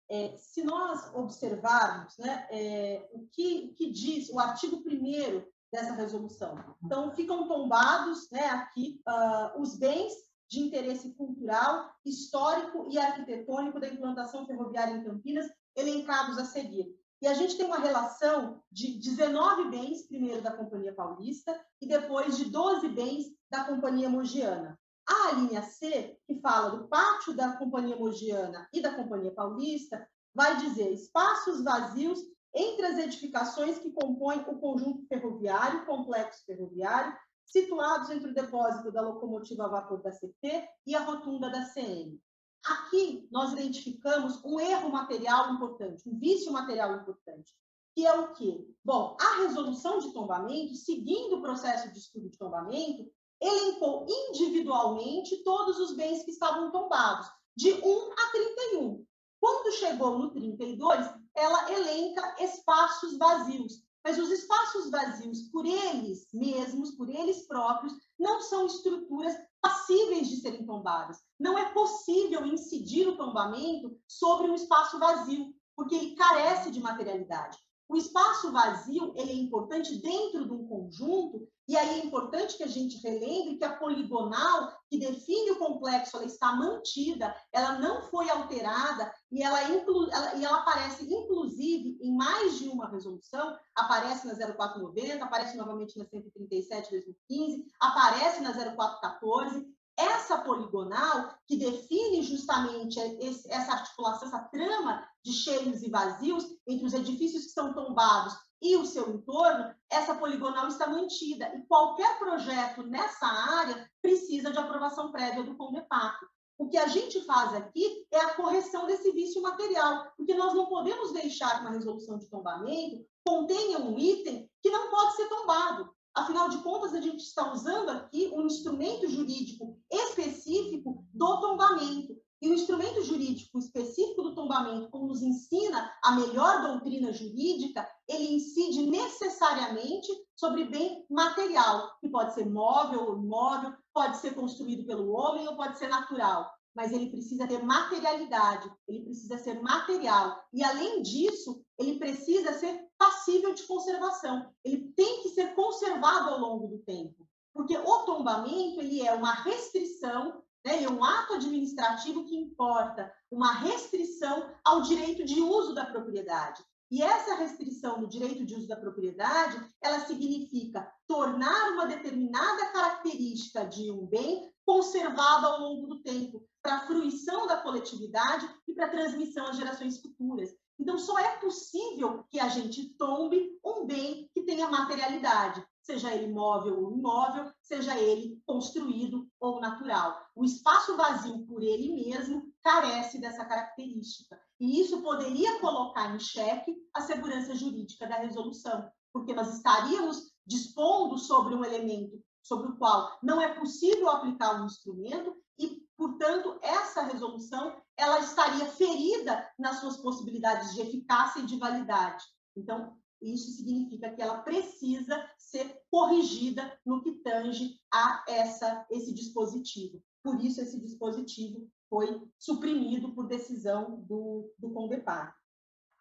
é, se nós observarmos né, é, o, que, o que diz o artigo 1 dessa resolução, então ficam tombados né, aqui uh, os bens de interesse cultural, histórico e arquitetônico da implantação ferroviária em Campinas, elencados a seguir. E a gente tem uma relação de 19 bens, primeiro da Companhia Paulista, e depois de 12 bens da Companhia Mogiana. A linha C, que fala do pátio da Companhia Mogiana e da Companhia Paulista, vai dizer espaços vazios entre as edificações que compõem o conjunto ferroviário, complexo ferroviário, situados entre o depósito da locomotiva a vapor da CP e a rotunda da CN. Aqui nós identificamos um erro material importante, um vício material importante, que é o quê? Bom, a resolução de tombamento, seguindo o processo de estudo de tombamento, elencou individualmente todos os bens que estavam tombados, de 1 a 31. Quando chegou no 32, ela elenca espaços vazios. Mas os espaços vazios, por eles mesmos, por eles próprios, não são estruturas passíveis de serem tombadas. Não é possível incidir o tombamento sobre um espaço vazio, porque ele carece de materialidade. O espaço vazio ele é importante dentro de um conjunto, e aí é importante que a gente relembre que a poligonal, que define o complexo, ela está mantida, ela não foi alterada, e ela, ela, e ela aparece, inclusive, em mais de uma resolução, aparece na 0490, aparece novamente na 137 de 2015, aparece na 0414, essa poligonal, que define justamente essa articulação, essa trama de cheios e vazios entre os edifícios que são tombados e o seu entorno, essa poligonal está mantida. E qualquer projeto nessa área precisa de aprovação prévia do CONDEPAC. O que a gente faz aqui é a correção desse vício material, porque nós não podemos deixar que uma resolução de tombamento contenha um item que não pode ser tombado. Afinal de contas, a gente está usando aqui um instrumento jurídico específico do tombamento. E o instrumento jurídico específico do tombamento, como nos ensina a melhor doutrina jurídica, ele incide necessariamente sobre bem material, que pode ser móvel ou imóvel, pode ser construído pelo homem ou pode ser natural mas ele precisa ter materialidade, ele precisa ser material. E, além disso, ele precisa ser passível de conservação. Ele tem que ser conservado ao longo do tempo. Porque o tombamento ele é uma restrição, né? é um ato administrativo que importa uma restrição ao direito de uso da propriedade. E essa restrição no direito de uso da propriedade, ela significa tornar uma determinada característica de um bem conservada ao longo do tempo, para a fruição da coletividade e para a transmissão às gerações futuras. Então, só é possível que a gente tombe um bem que tenha materialidade, seja ele móvel ou imóvel, seja ele construído ou natural. O espaço vazio por ele mesmo carece dessa característica. E isso poderia colocar em xeque a segurança jurídica da resolução, porque nós estaríamos dispondo sobre um elemento sobre o qual não é possível aplicar um instrumento e, portanto, essa resolução ela estaria ferida nas suas possibilidades de eficácia e de validade. Então, isso significa que ela precisa ser corrigida no que tange a essa esse dispositivo. por isso esse dispositivo foi suprimido por decisão do, do CONDEPAR.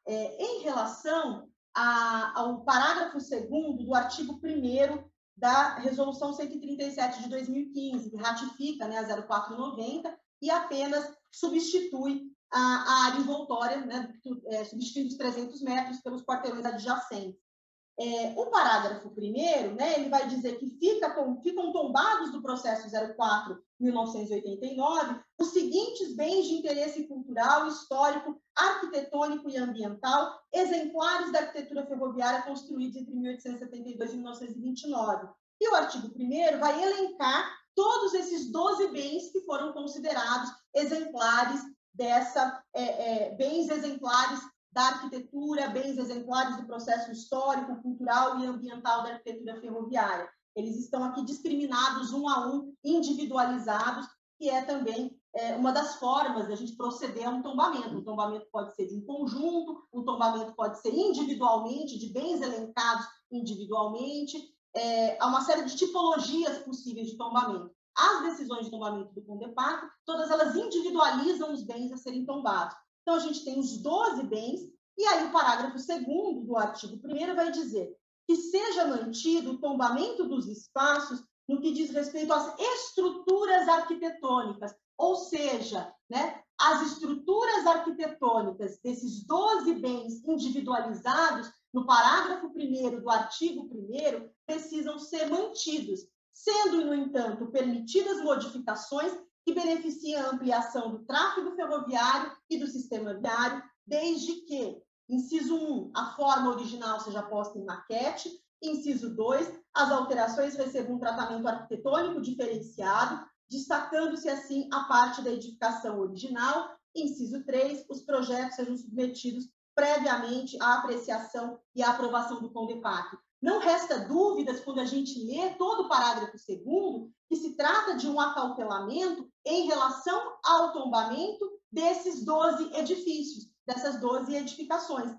É, em relação a, ao parágrafo 2 do artigo 1 da Resolução 137 de 2015, que ratifica né, a 0490 e apenas substitui a, a área envoltória, né, é, substituindo os 300 metros pelos quarteirões adjacentes. É, o parágrafo primeiro, né, ele vai dizer que fica, ficam tombados do processo 04-1989 os seguintes bens de interesse cultural, histórico, arquitetônico e ambiental, exemplares da arquitetura ferroviária construídos entre 1872 e 1929. E o artigo 1 vai elencar todos esses 12 bens que foram considerados exemplares dessa, é, é, bens exemplares da arquitetura, bens exemplares do processo histórico, cultural e ambiental da arquitetura ferroviária. Eles estão aqui discriminados um a um, individualizados, que é também é, uma das formas da gente proceder a um tombamento. Um tombamento pode ser de um conjunto, um tombamento pode ser individualmente, de bens elencados individualmente. É, há uma série de tipologias possíveis de tombamento. As decisões de tombamento do Condepac, todas elas individualizam os bens a serem tombados. Então, a gente tem os 12 bens, e aí o parágrafo 2 do artigo 1 vai dizer que seja mantido o tombamento dos espaços no que diz respeito às estruturas arquitetônicas, ou seja, né, as estruturas arquitetônicas desses 12 bens individualizados no parágrafo 1 do artigo 1 precisam ser mantidos, sendo, no entanto, permitidas modificações que beneficia a ampliação do tráfego ferroviário e do sistema viário, desde que, inciso 1, a forma original seja posta em maquete, inciso 2, as alterações recebam um tratamento arquitetônico diferenciado, destacando-se assim a parte da edificação original, inciso 3, os projetos sejam submetidos previamente à apreciação e à aprovação do CONDEPAC. Não resta dúvidas, quando a gente lê todo o parágrafo segundo, que se trata de um acautelamento em relação ao tombamento desses 12 edifícios, dessas 12 edificações.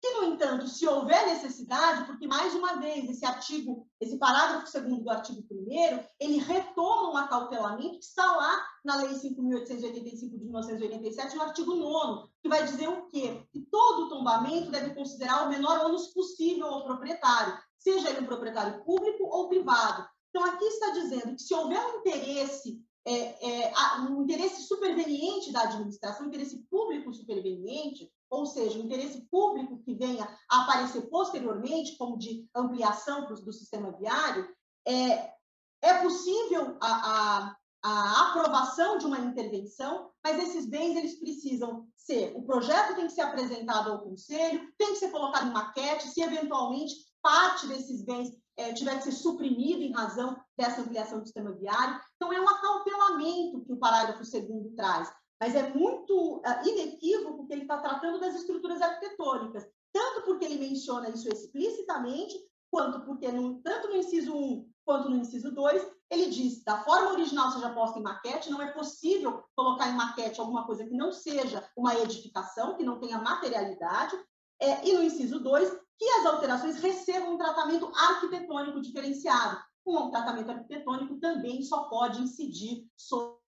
Que, no entanto, se houver necessidade, porque, mais uma vez, esse artigo, esse parágrafo segundo do artigo 1 ele retoma um acautelamento que está lá na Lei 5.885 de 1987, no artigo 9 que vai dizer o quê? Que todo tombamento deve considerar o menor ônus possível ao proprietário, seja ele um proprietário público ou privado. Então, aqui está dizendo que se houver um interesse, é, é, um interesse superveniente da administração, um interesse público superveniente, ou seja, um interesse público que venha a aparecer posteriormente, como de ampliação do, sistema viário, é, é possível a, a, a aprovação de uma intervenção, mas esses bens eles precisam ser, o projeto tem que ser apresentado ao conselho, tem que ser colocado em maquete, se eventualmente parte desses bens é, tiver que ser suprimido em razão dessa ampliação do sistema viário. Então, é um acautelamento que o parágrafo segundo traz, mas é muito uh, inequívoco que ele está tratando das estruturas arquitetônicas, tanto porque ele menciona isso explicitamente, quanto porque, no, tanto no inciso 1 quanto no inciso 2, ele diz, da forma original seja posta em maquete, não é possível colocar em maquete alguma coisa que não seja uma edificação, que não tenha materialidade, é, e no inciso 2, que as alterações recebam um tratamento arquitetônico diferenciado. Um tratamento arquitetônico também só pode incidir sobre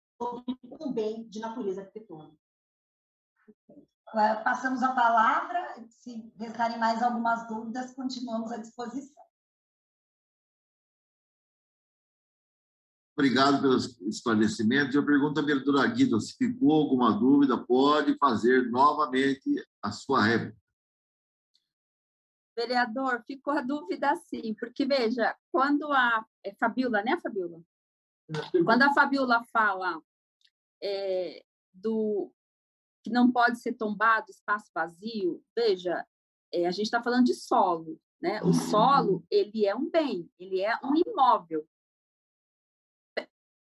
um bem de natureza arquitetônica. Passamos a palavra. Se restarem mais algumas dúvidas, continuamos à disposição. Obrigado pelos esclarecimentos. Eu pergunto à vereadora Guida, se ficou alguma dúvida, pode fazer novamente a sua réplica. Vereador, ficou a dúvida sim, porque veja, quando a é Fabiola, né, Fabiola? Quando a Fabiola fala é, do que não pode ser tombado espaço vazio, veja, é, a gente está falando de solo, né? O solo ele é um bem, ele é um imóvel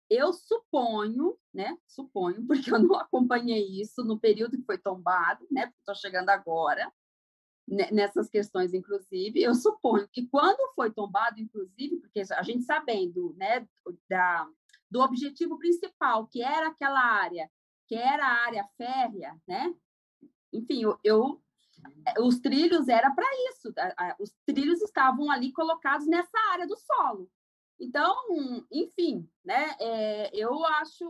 eu suponho, né? Suponho, porque eu não acompanhei isso no período que foi tombado, né? Estou chegando agora né, nessas questões, inclusive. Eu suponho que quando foi tombado, inclusive, porque a gente sabendo, né, da, do objetivo principal, que era aquela área, que era a área férrea, né? Enfim, eu, eu os trilhos era para isso. Os trilhos estavam ali colocados nessa área do solo. Então, enfim, né? É, eu acho,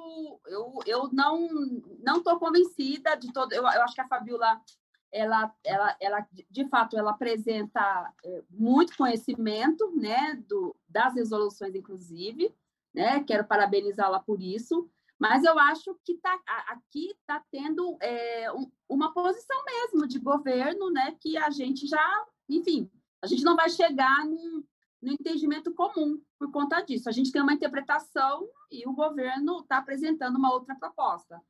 eu, eu não não estou convencida de todo. Eu, eu acho que a Fabiola, ela, ela, ela, de fato, ela apresenta é, muito conhecimento, né? Do, das resoluções, inclusive, né? Quero parabenizá-la por isso. Mas eu acho que tá, aqui está tendo é, um, uma posição mesmo de governo, né? Que a gente já, enfim, a gente não vai chegar num, no entendimento comum por conta disso. A gente tem uma interpretação e o governo está apresentando uma outra proposta.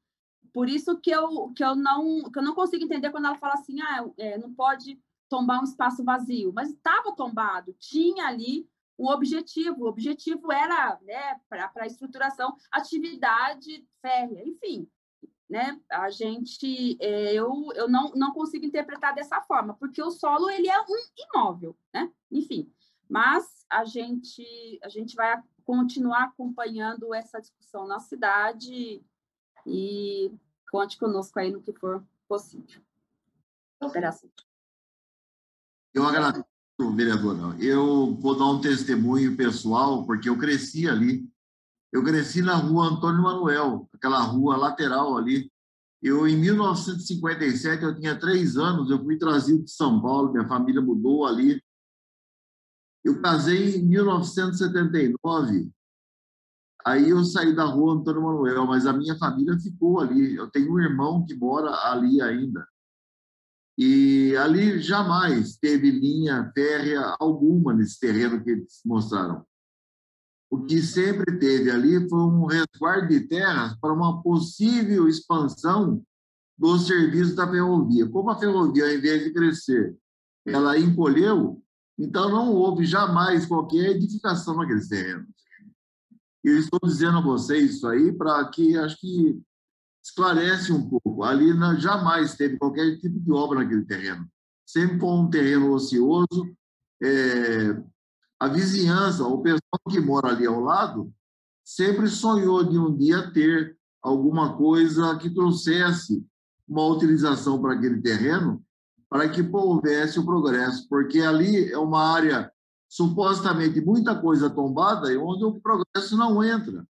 Por isso que eu, que eu, não, que eu não consigo entender quando ela fala assim, ah, é, não pode tombar um espaço vazio. Mas estava tombado, tinha ali um objetivo. O objetivo era né, para a estruturação, atividade férrea, enfim. Né? A gente, é, eu, eu não, não consigo interpretar dessa forma, porque o solo ele é um imóvel, né? Enfim, mas a gente, a gente vai continuar acompanhando essa discussão na cidade e conte conosco aí no que for possível. Operação. Eu agradeço, vereadora. Eu vou dar um testemunho pessoal, porque eu cresci ali. Eu cresci na rua Antônio Manuel, aquela rua lateral ali. Eu, em 1957, eu tinha três anos, eu fui trazido de São Paulo, minha família mudou ali eu casei em 1979. Aí eu saí da rua Antônio Manuel, mas a minha família ficou ali. Eu tenho um irmão que mora ali ainda. E ali jamais teve linha férrea alguma nesse terreno que eles mostraram. O que sempre teve ali foi um resguardo de terras para uma possível expansão do serviço da ferrovia. Como a ferrovia, ao invés de crescer, ela encolheu, então, não houve jamais qualquer edificação naqueles terrenos. E eu estou dizendo a vocês isso aí para que, acho que, esclarece um pouco. Ali não, jamais teve qualquer tipo de obra naquele terreno. Sempre foi um terreno ocioso. É, a vizinhança, o pessoal que mora ali ao lado, sempre sonhou de um dia ter alguma coisa que trouxesse uma utilização para aquele terreno para que houvesse o progresso, porque ali é uma área supostamente muita coisa tombada e onde o progresso não entra.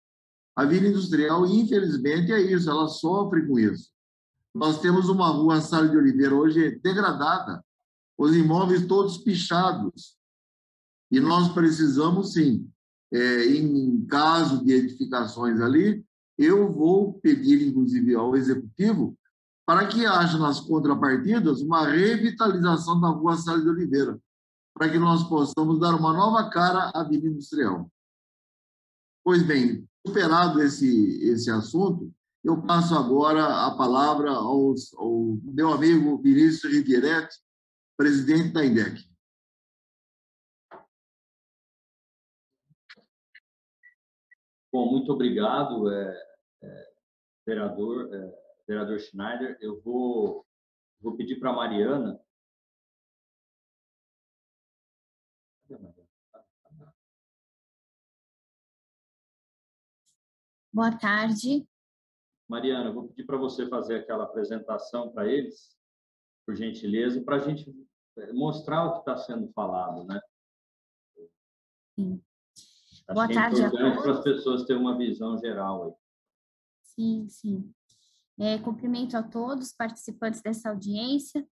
A vida industrial, infelizmente, é isso, ela sofre com isso. Nós temos uma rua Salles de Oliveira hoje degradada, os imóveis todos pichados. E nós precisamos, sim, é, em caso de edificações ali, eu vou pedir, inclusive, ao executivo para que haja nas contrapartidas uma revitalização da rua Salles de Oliveira, para que nós possamos dar uma nova cara à vida industrial. Pois bem, superado esse, esse assunto, eu passo agora a palavra aos, ao meu amigo Vinícius Rivieretti, presidente da INDEC. Bom, muito obrigado, é, é, vereador. É, vereador Schneider. Eu vou, vou pedir para a Mariana. Boa tarde. Mariana, eu vou pedir para você fazer aquela apresentação para eles, por gentileza, para a gente eh, mostrar o que está sendo falado, né? Sim. Acho Boa tarde é importante para as pessoas terem uma visão geral aí. Sim, sim. É, cumprimento a todos os participantes dessa audiência,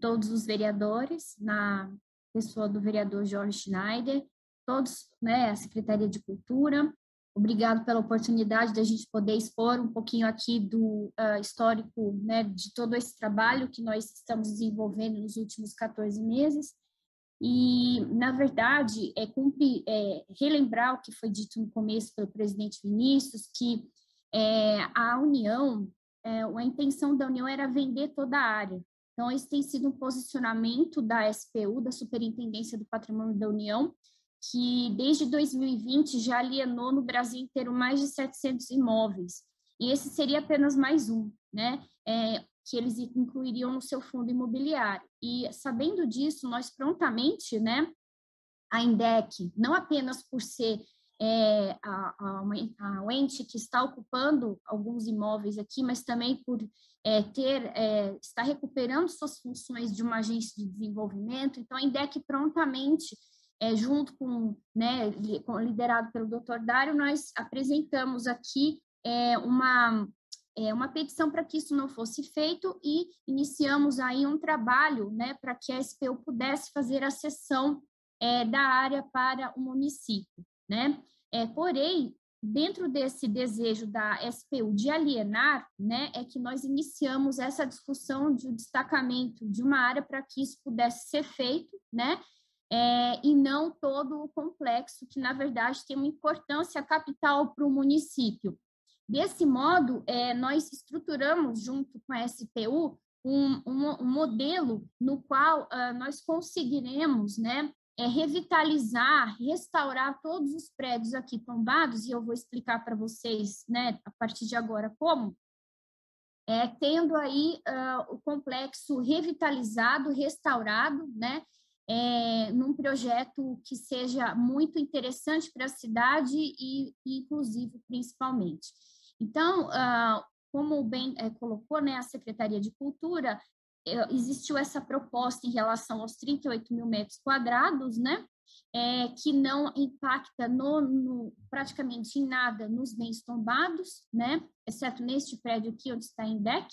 todos os vereadores, na pessoa do vereador Jorge Schneider, todos, né, a Secretaria de Cultura. Obrigado pela oportunidade da gente poder expor um pouquinho aqui do uh, histórico, né, de todo esse trabalho que nós estamos desenvolvendo nos últimos 14 meses. E, na verdade, é, cumpre, é relembrar o que foi dito no começo pelo presidente Vinícius, que é, a União é, a intenção da União era vender toda a área. Então, esse tem sido um posicionamento da SPU, da Superintendência do Patrimônio da União, que desde 2020 já alienou no Brasil inteiro mais de 700 imóveis. E esse seria apenas mais um, né? É, que eles incluiriam no seu fundo imobiliário. E sabendo disso, nós prontamente, né, a INDEC, não apenas por ser é, a, a, a ente que está ocupando alguns imóveis aqui, mas também por é, ter, é, estar recuperando suas funções de uma agência de desenvolvimento. Então, a INDEC prontamente é, junto com, né, liderado pelo Dr. Dário, nós apresentamos aqui é, uma, é, uma petição para que isso não fosse feito e iniciamos aí um trabalho né, para que a SPU pudesse fazer a cessão é, da área para o município. Né? É, porém, dentro desse desejo da SPU de alienar, né, é que nós iniciamos essa discussão de destacamento de uma área para que isso pudesse ser feito, né, é, e não todo o complexo, que na verdade tem uma importância capital para o município. Desse modo, é, nós estruturamos, junto com a SPU, um, um, um modelo no qual uh, nós conseguiremos né, é, revitalizar, restaurar todos os prédios aqui tombados, e eu vou explicar para vocês né, a partir de agora como, é, tendo aí uh, o complexo revitalizado, restaurado, né, é, num projeto que seja muito interessante para a cidade e, e inclusivo principalmente. Então, uh, como bem é, colocou né, a Secretaria de Cultura, existiu essa proposta em relação aos 38 mil metros quadrados, né, é, que não impacta no, no, praticamente em nada nos bens tombados, né, exceto neste prédio aqui onde está em deck,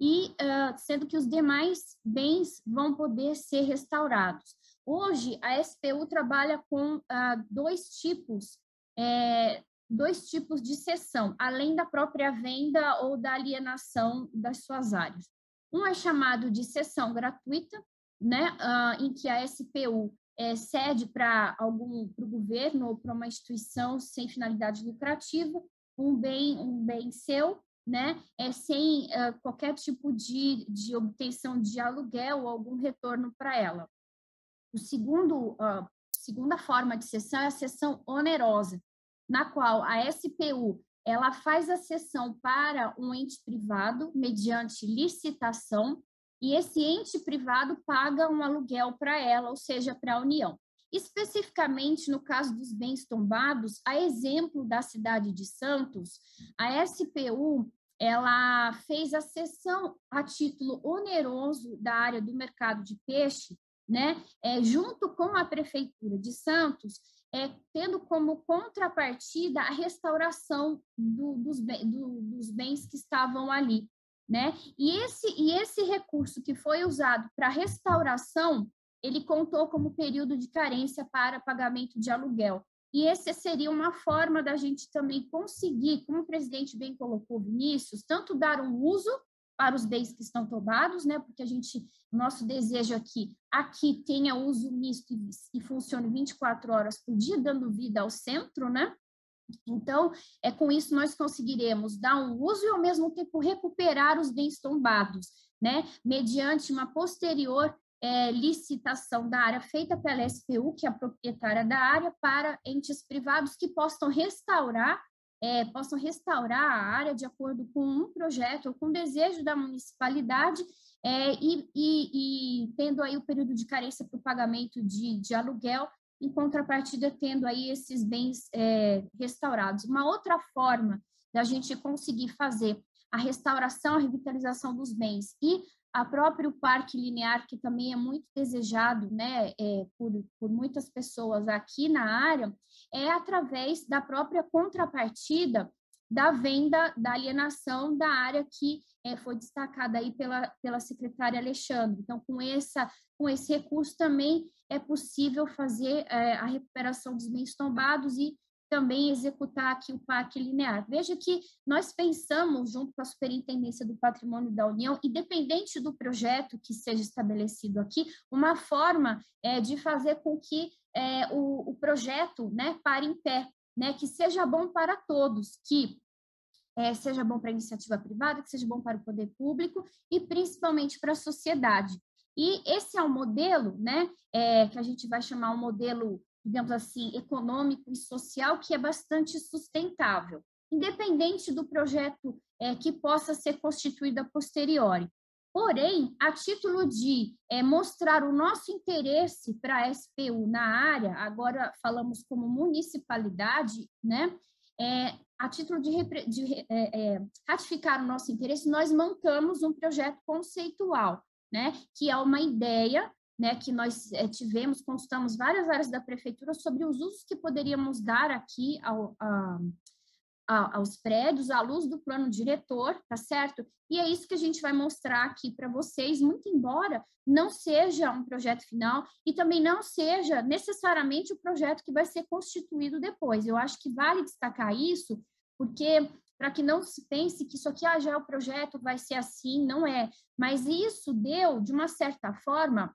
e uh, sendo que os demais bens vão poder ser restaurados. Hoje, a SPU trabalha com uh, dois tipos é, dois tipos de cessão, além da própria venda ou da alienação das suas áreas. Um é chamado de cessão gratuita, né, uh, em que a SPU é, cede para algum para o governo ou para uma instituição sem finalidade lucrativa um bem um bem seu, né, é sem uh, qualquer tipo de, de obtenção de aluguel ou algum retorno para ela. O segundo uh, segunda forma de cessão é a cessão onerosa, na qual a SPU ela faz a cessão para um ente privado mediante licitação e esse ente privado paga um aluguel para ela, ou seja, para a União. Especificamente no caso dos bens tombados, a exemplo da cidade de Santos, a SPU ela fez a cessão a título oneroso da área do mercado de peixe, né, é, junto com a prefeitura de Santos, é, tendo como contrapartida a restauração do, dos, do, dos bens que estavam ali. Né? E, esse, e esse recurso que foi usado para restauração, ele contou como período de carência para pagamento de aluguel. E essa seria uma forma da gente também conseguir, como o presidente bem colocou, Vinícius, tanto dar um uso para os bens que estão tomados, né? Porque a gente, nosso desejo aqui, aqui tenha uso misto e, e funcione 24 horas por dia, dando vida ao centro, né? Então, é com isso nós conseguiremos dar um uso e ao mesmo tempo recuperar os bens tombados, né? Mediante uma posterior é, licitação da área feita pela SPU, que é a proprietária da área, para entes privados que possam restaurar é, possam restaurar a área de acordo com um projeto ou com o desejo da municipalidade é, e, e, e, tendo aí o período de carência para o pagamento de, de, aluguel, em contrapartida tendo aí esses bens é, restaurados. Uma outra forma da gente conseguir fazer a restauração, a revitalização dos bens e a próprio parque linear, que também é muito desejado né, é, por, por muitas pessoas aqui na área, é através da própria contrapartida da venda, da alienação da área que é, foi destacada aí pela, pela secretária Alexandre. Então, com, essa, com esse recurso também é possível fazer é, a recuperação dos bens tombados e também executar aqui o PAC linear. Veja que nós pensamos, junto com a Superintendência do Patrimônio da União, independente do projeto que seja estabelecido aqui, uma forma é, de fazer com que é, o, o, projeto né, pare em pé, né, que seja bom para todos, que é, seja bom para a iniciativa privada, que seja bom para o poder público e principalmente para a sociedade. E esse é um modelo, né, é, que a gente vai chamar um modelo digamos assim, econômico e social que é bastante sustentável, independente do projeto é, que possa ser constituído a posteriori. Porém, a título de é, mostrar o nosso interesse para a SPU na área, agora falamos como municipalidade, né? É, a título de, de é, é, ratificar o nosso interesse, nós montamos um projeto conceitual, né? Que é uma ideia né, que nós é, tivemos, consultamos várias áreas da prefeitura sobre os usos que poderíamos dar aqui ao, a, a, aos prédios à luz do plano diretor, tá certo? E é isso que a gente vai mostrar aqui para vocês, muito embora não seja um projeto final e também não seja necessariamente o projeto que vai ser constituído depois. Eu acho que vale destacar isso, porque para que não se pense que isso aqui ah, já é o projeto, vai ser assim, não é. Mas isso deu, de uma certa forma,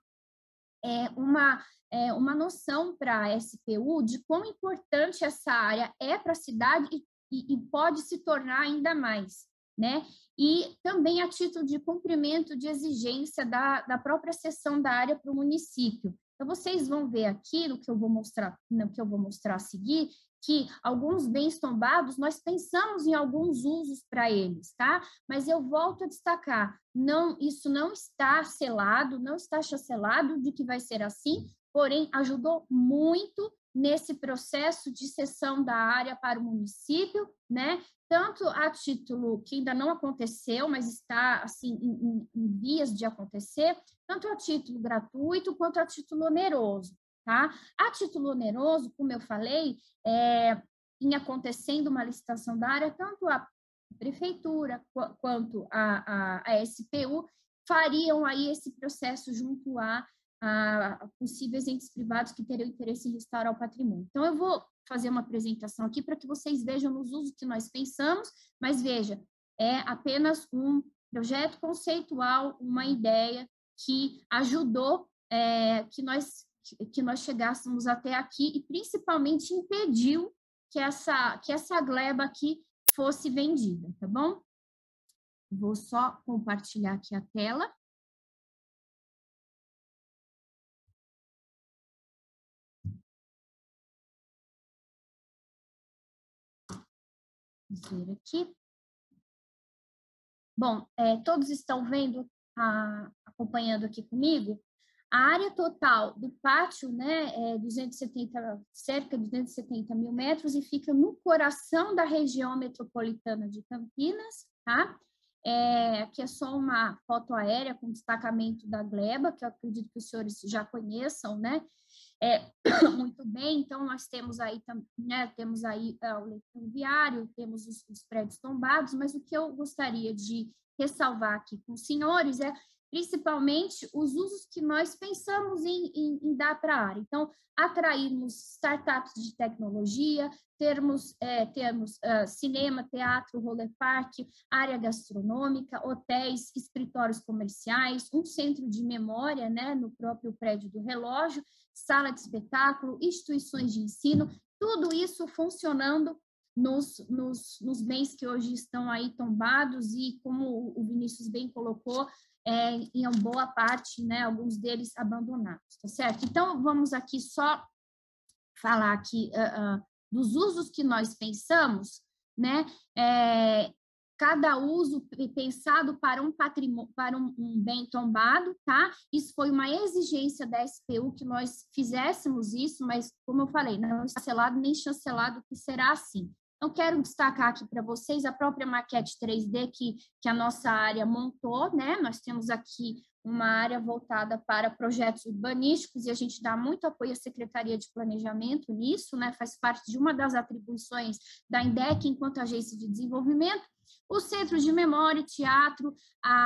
é, uma, é, uma noção para a SPU de quão importante essa área é para a cidade e, e, e pode se tornar ainda mais. Né? E também a título de cumprimento de exigência da, da própria seção da área para o município. Então, vocês vão ver aqui no que eu vou mostrar, no que eu vou mostrar a seguir, que alguns bens tombados, nós pensamos em alguns usos para eles, tá? Mas eu volto a destacar, não, isso não está selado, não está chancelado de que vai ser assim, porém ajudou muito nesse processo de cessão da área para o município, né? Tanto a título que ainda não aconteceu, mas está assim em, em vias de acontecer, tanto a título gratuito quanto a título oneroso. Tá? A título oneroso, como eu falei, é, em acontecendo uma licitação da área, tanto a prefeitura quanto a, a, a SPU fariam aí esse processo junto a, a, possíveis entes privados que teriam interesse em restaurar o patrimônio. Então, eu vou fazer uma apresentação aqui para que vocês vejam nos usos que nós pensamos, mas veja, é apenas um projeto conceitual, uma ideia que ajudou é, que nós que nós chegássemos até aqui e principalmente impediu que essa, que essa gleba aqui fosse vendida, tá bom? Vou só compartilhar aqui a tela. Vamos ver aqui. Bom, é, todos estão vendo, a, acompanhando aqui comigo? A área total do pátio né, é 270, cerca de 270 mil metros e fica no coração da região metropolitana de Campinas, tá? É, aqui é só uma foto aérea com destacamento da gleba, que eu acredito que os senhores já conheçam, né? É, muito bem, então nós temos aí, né, temos aí é, o leito viário, temos os, os prédios tombados, mas o que eu gostaria de ressalvar aqui com os senhores é principalmente os usos que nós pensamos em, em, em dar para a área. Então, atrairmos startups de tecnologia, termos, é, termos uh, cinema, teatro, roller park, área gastronômica, hotéis, escritórios comerciais, um centro de memória né, no próprio prédio do relógio, sala de espetáculo, instituições de ensino, tudo isso funcionando nos, nos, nos bens que hoje estão aí tombados e, como o Vinícius bem colocou, é, em boa parte, né, alguns deles abandonados, tá certo? Então, vamos aqui só falar aqui uh, uh, dos usos que nós pensamos, né, é, cada uso pensado para um patrimônio, para um, um, bem tombado, tá? Isso foi uma exigência da SPU que nós fizéssemos isso, mas como eu falei, não está selado nem chancelado que será assim. Então, quero destacar aqui para vocês a própria maquete 3D que, que a nossa área montou, né? Nós temos aqui uma área voltada para projetos urbanísticos e a gente dá muito apoio à Secretaria de Planejamento nisso, né? Faz parte de uma das atribuições da INDEC enquanto agência de desenvolvimento. O centro de memória, teatro,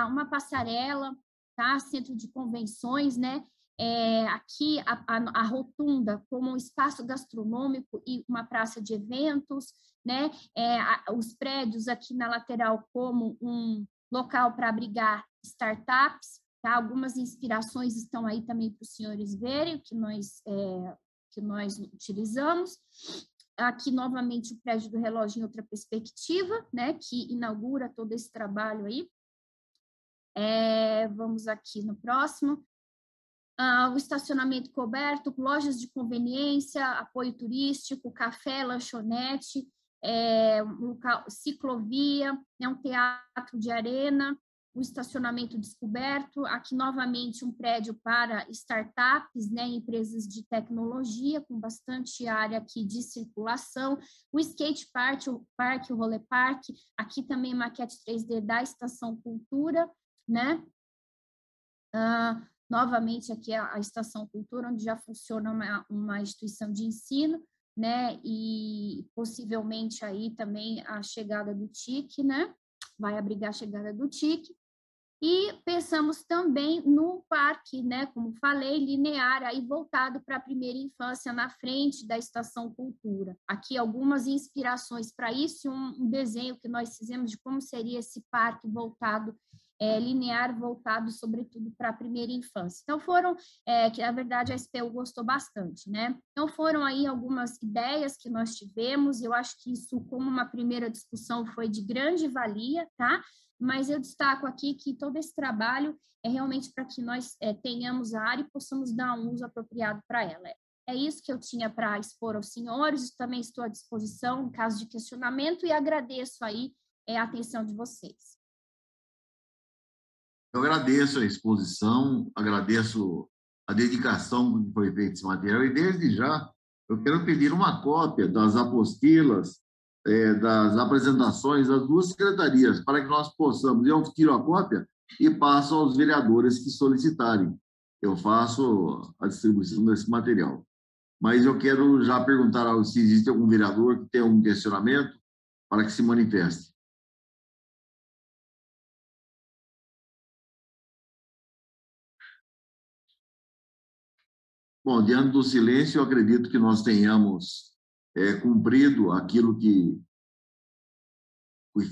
uma passarela, tá? Centro de convenções, né? É, aqui a, a, a, rotunda como um espaço gastronômico e uma praça de eventos, né? É, a, os prédios aqui na lateral como um local para abrigar startups, tá? Algumas inspirações estão aí também para os senhores verem o que nós é, que nós utilizamos. Aqui novamente o prédio do relógio em outra perspectiva, né? Que inaugura todo esse trabalho aí. É, vamos aqui no próximo uh, o estacionamento coberto, lojas de conveniência, apoio turístico, café, lanchonete, é, um local, ciclovia, né, um teatro de arena, o estacionamento descoberto, aqui novamente um prédio para startups, né, empresas de tecnologia, com bastante área aqui de circulação, o skate park, o parque, o roller park, aqui também maquete 3D da Estação Cultura, né, uh, novamente aqui a, a Estação Cultura, onde já funciona uma, uma instituição de ensino, né, e possivelmente aí também a chegada do TIC, né, vai abrigar a chegada do TIC, e pensamos também no parque, né, como falei, linear, aí voltado para a primeira infância, na frente da Estação Cultura. Aqui algumas inspirações para isso, um, um, desenho que nós fizemos de como seria esse parque voltado, é, linear, voltado sobretudo para a primeira infância. Então foram, é, que na verdade a SPU gostou bastante, né? Então foram aí algumas ideias que nós tivemos, eu acho que isso, como uma primeira discussão, foi de grande valia, tá? mas eu destaco aqui que todo esse trabalho é realmente para que nós é, tenhamos a área e possamos dar um uso apropriado para ela. É isso que eu tinha para expor aos senhores, também estou à disposição em caso de questionamento e agradeço aí é, a atenção de vocês. Eu agradeço a exposição, agradeço a dedicação que foi feita esse material e desde já eu quero pedir uma cópia das apostilas é, das apresentações das duas secretarias, para que nós possamos, eu tiro a cópia e passo aos vereadores que solicitarem. Eu faço a distribuição desse material. Mas eu quero já perguntar se existe algum vereador que tenha algum questionamento para que se manifeste. Bom, diante do silêncio, eu acredito que nós tenhamos é, cumprido aquilo que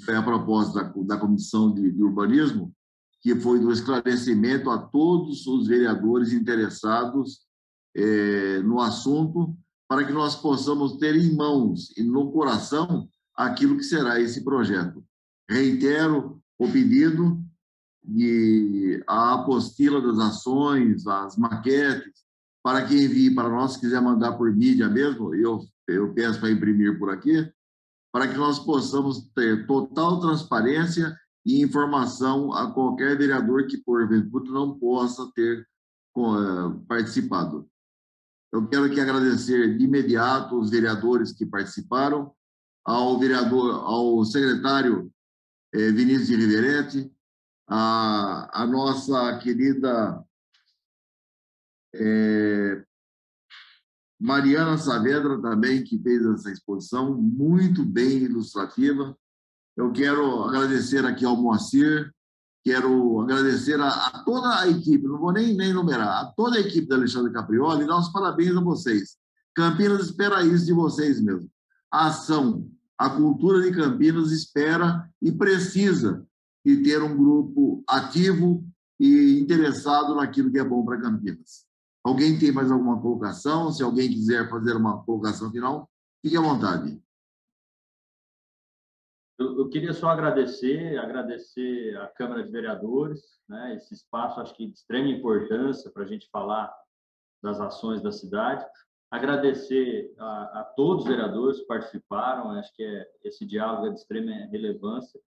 foi a proposta da, da Comissão de, de Urbanismo, que foi do esclarecimento a todos os vereadores interessados é, no assunto, para que nós possamos ter em mãos e no coração aquilo que será esse projeto. Reitero o pedido de a apostila das ações, as maquetes, para que envie para nós, se quiser mandar por mídia mesmo, eu eu peço para imprimir por aqui, para que nós possamos ter total transparência e informação a qualquer vereador que, porventura, não possa ter eh, participado. Eu quero aqui agradecer de imediato os vereadores que participaram, ao vereador, ao secretário eh, Vinícius de Riveretti, a, a nossa querida eh, Mariana Saavedra também, que fez essa exposição, muito bem ilustrativa. Eu quero agradecer aqui ao Moacir, quero agradecer a, a, toda a equipe, não vou nem, nem numerar, a toda a equipe da Alexandre Caprioli e dar os parabéns a vocês. Campinas espera isso de vocês mesmo. A ação, a cultura de Campinas espera e precisa de ter um grupo ativo e interessado naquilo que é bom para Campinas. Alguém tem mais alguma colocação? Se alguém quiser fazer uma colocação final, fique à vontade. Eu, eu queria só agradecer, agradecer à Câmara de Vereadores, né, esse espaço acho que de extrema importância para a gente falar das ações da cidade. Agradecer a, a todos os vereadores que participaram, acho que é, esse diálogo é de extrema relevância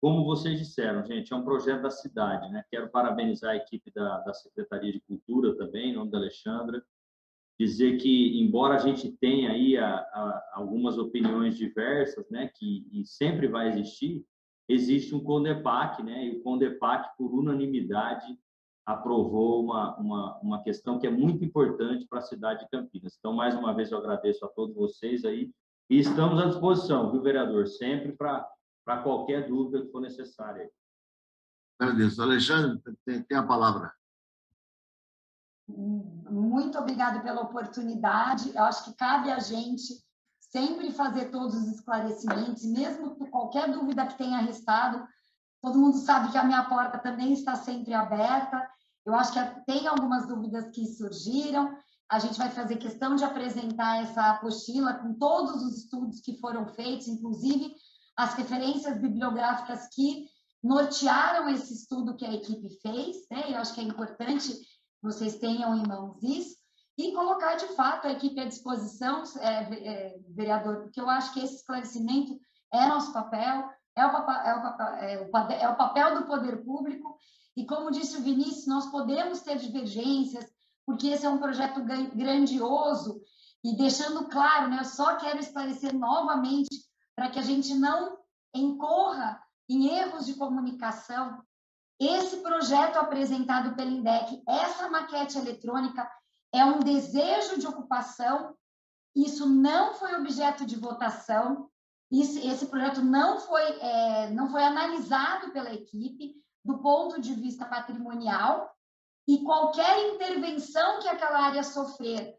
como vocês disseram, gente, é um projeto da cidade, né? Quero parabenizar a equipe da, da Secretaria de Cultura também, em nome da Alexandra. Dizer que, embora a gente tenha aí a, a, algumas opiniões diversas, né, que sempre vai existir, existe um CONDEPAC, né, e o CONDEPAC, por unanimidade, aprovou uma, uma, uma questão que é muito importante para a cidade de Campinas. Então, mais uma vez, eu agradeço a todos vocês aí e estamos à disposição, viu, vereador, sempre para para qualquer dúvida que for necessária. Agradeço. Alexandre, tem a palavra. Muito obrigada pela oportunidade. Eu acho que cabe a gente sempre fazer todos os esclarecimentos, mesmo qualquer dúvida que tenha restado. Todo mundo sabe que a minha porta também está sempre aberta. Eu acho que tem algumas dúvidas que surgiram. A gente vai fazer questão de apresentar essa apostila com todos os estudos que foram feitos, inclusive as referências bibliográficas que nortearam esse estudo que a equipe fez, né? Eu acho que é importante vocês tenham em mãos isso. E colocar de fato a equipe à disposição, é, é, vereador, porque eu acho que esse esclarecimento é nosso papel, é o, papel, é, o é, é o papel do poder público, e como disse o Vinícius, nós podemos ter divergências, porque esse é um projeto grandioso, e deixando claro, né, eu só quero esclarecer novamente para que a gente não incorra em erros de comunicação, esse projeto apresentado pela INDEC, essa maquete eletrônica, é um desejo de ocupação, isso não foi objeto de votação, esse, esse projeto não foi, é, não foi analisado pela equipe do ponto de vista patrimonial, e qualquer intervenção que aquela área sofrer,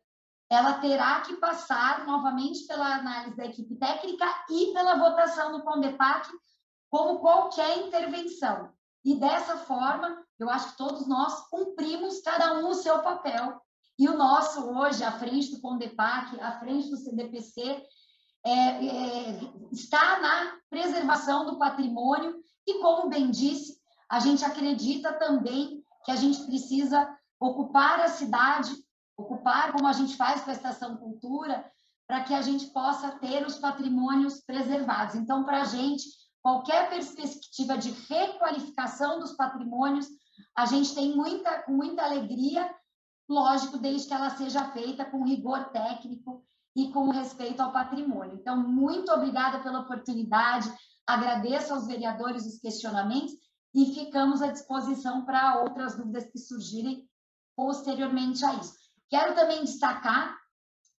ela terá que passar novamente pela análise da equipe técnica e pela votação no CONDEPAC, como qualquer intervenção. E dessa forma, eu acho que todos nós cumprimos cada um o seu papel. E o nosso hoje, à frente do CONDEPAC, à frente do CDPC, é, é, está na preservação do patrimônio e, como bem disse, a gente acredita também que a gente precisa ocupar a cidade, ocupar como a gente faz com a Estação Cultura, para que a gente possa ter os patrimônios preservados. Então, para a gente, qualquer perspectiva de requalificação dos patrimônios, a gente tem muita, muita alegria, lógico, desde que ela seja feita com rigor técnico e com respeito ao patrimônio. Então, muito obrigada pela oportunidade, agradeço aos vereadores os questionamentos e ficamos à disposição para outras dúvidas que surgirem posteriormente a isso. Quero também destacar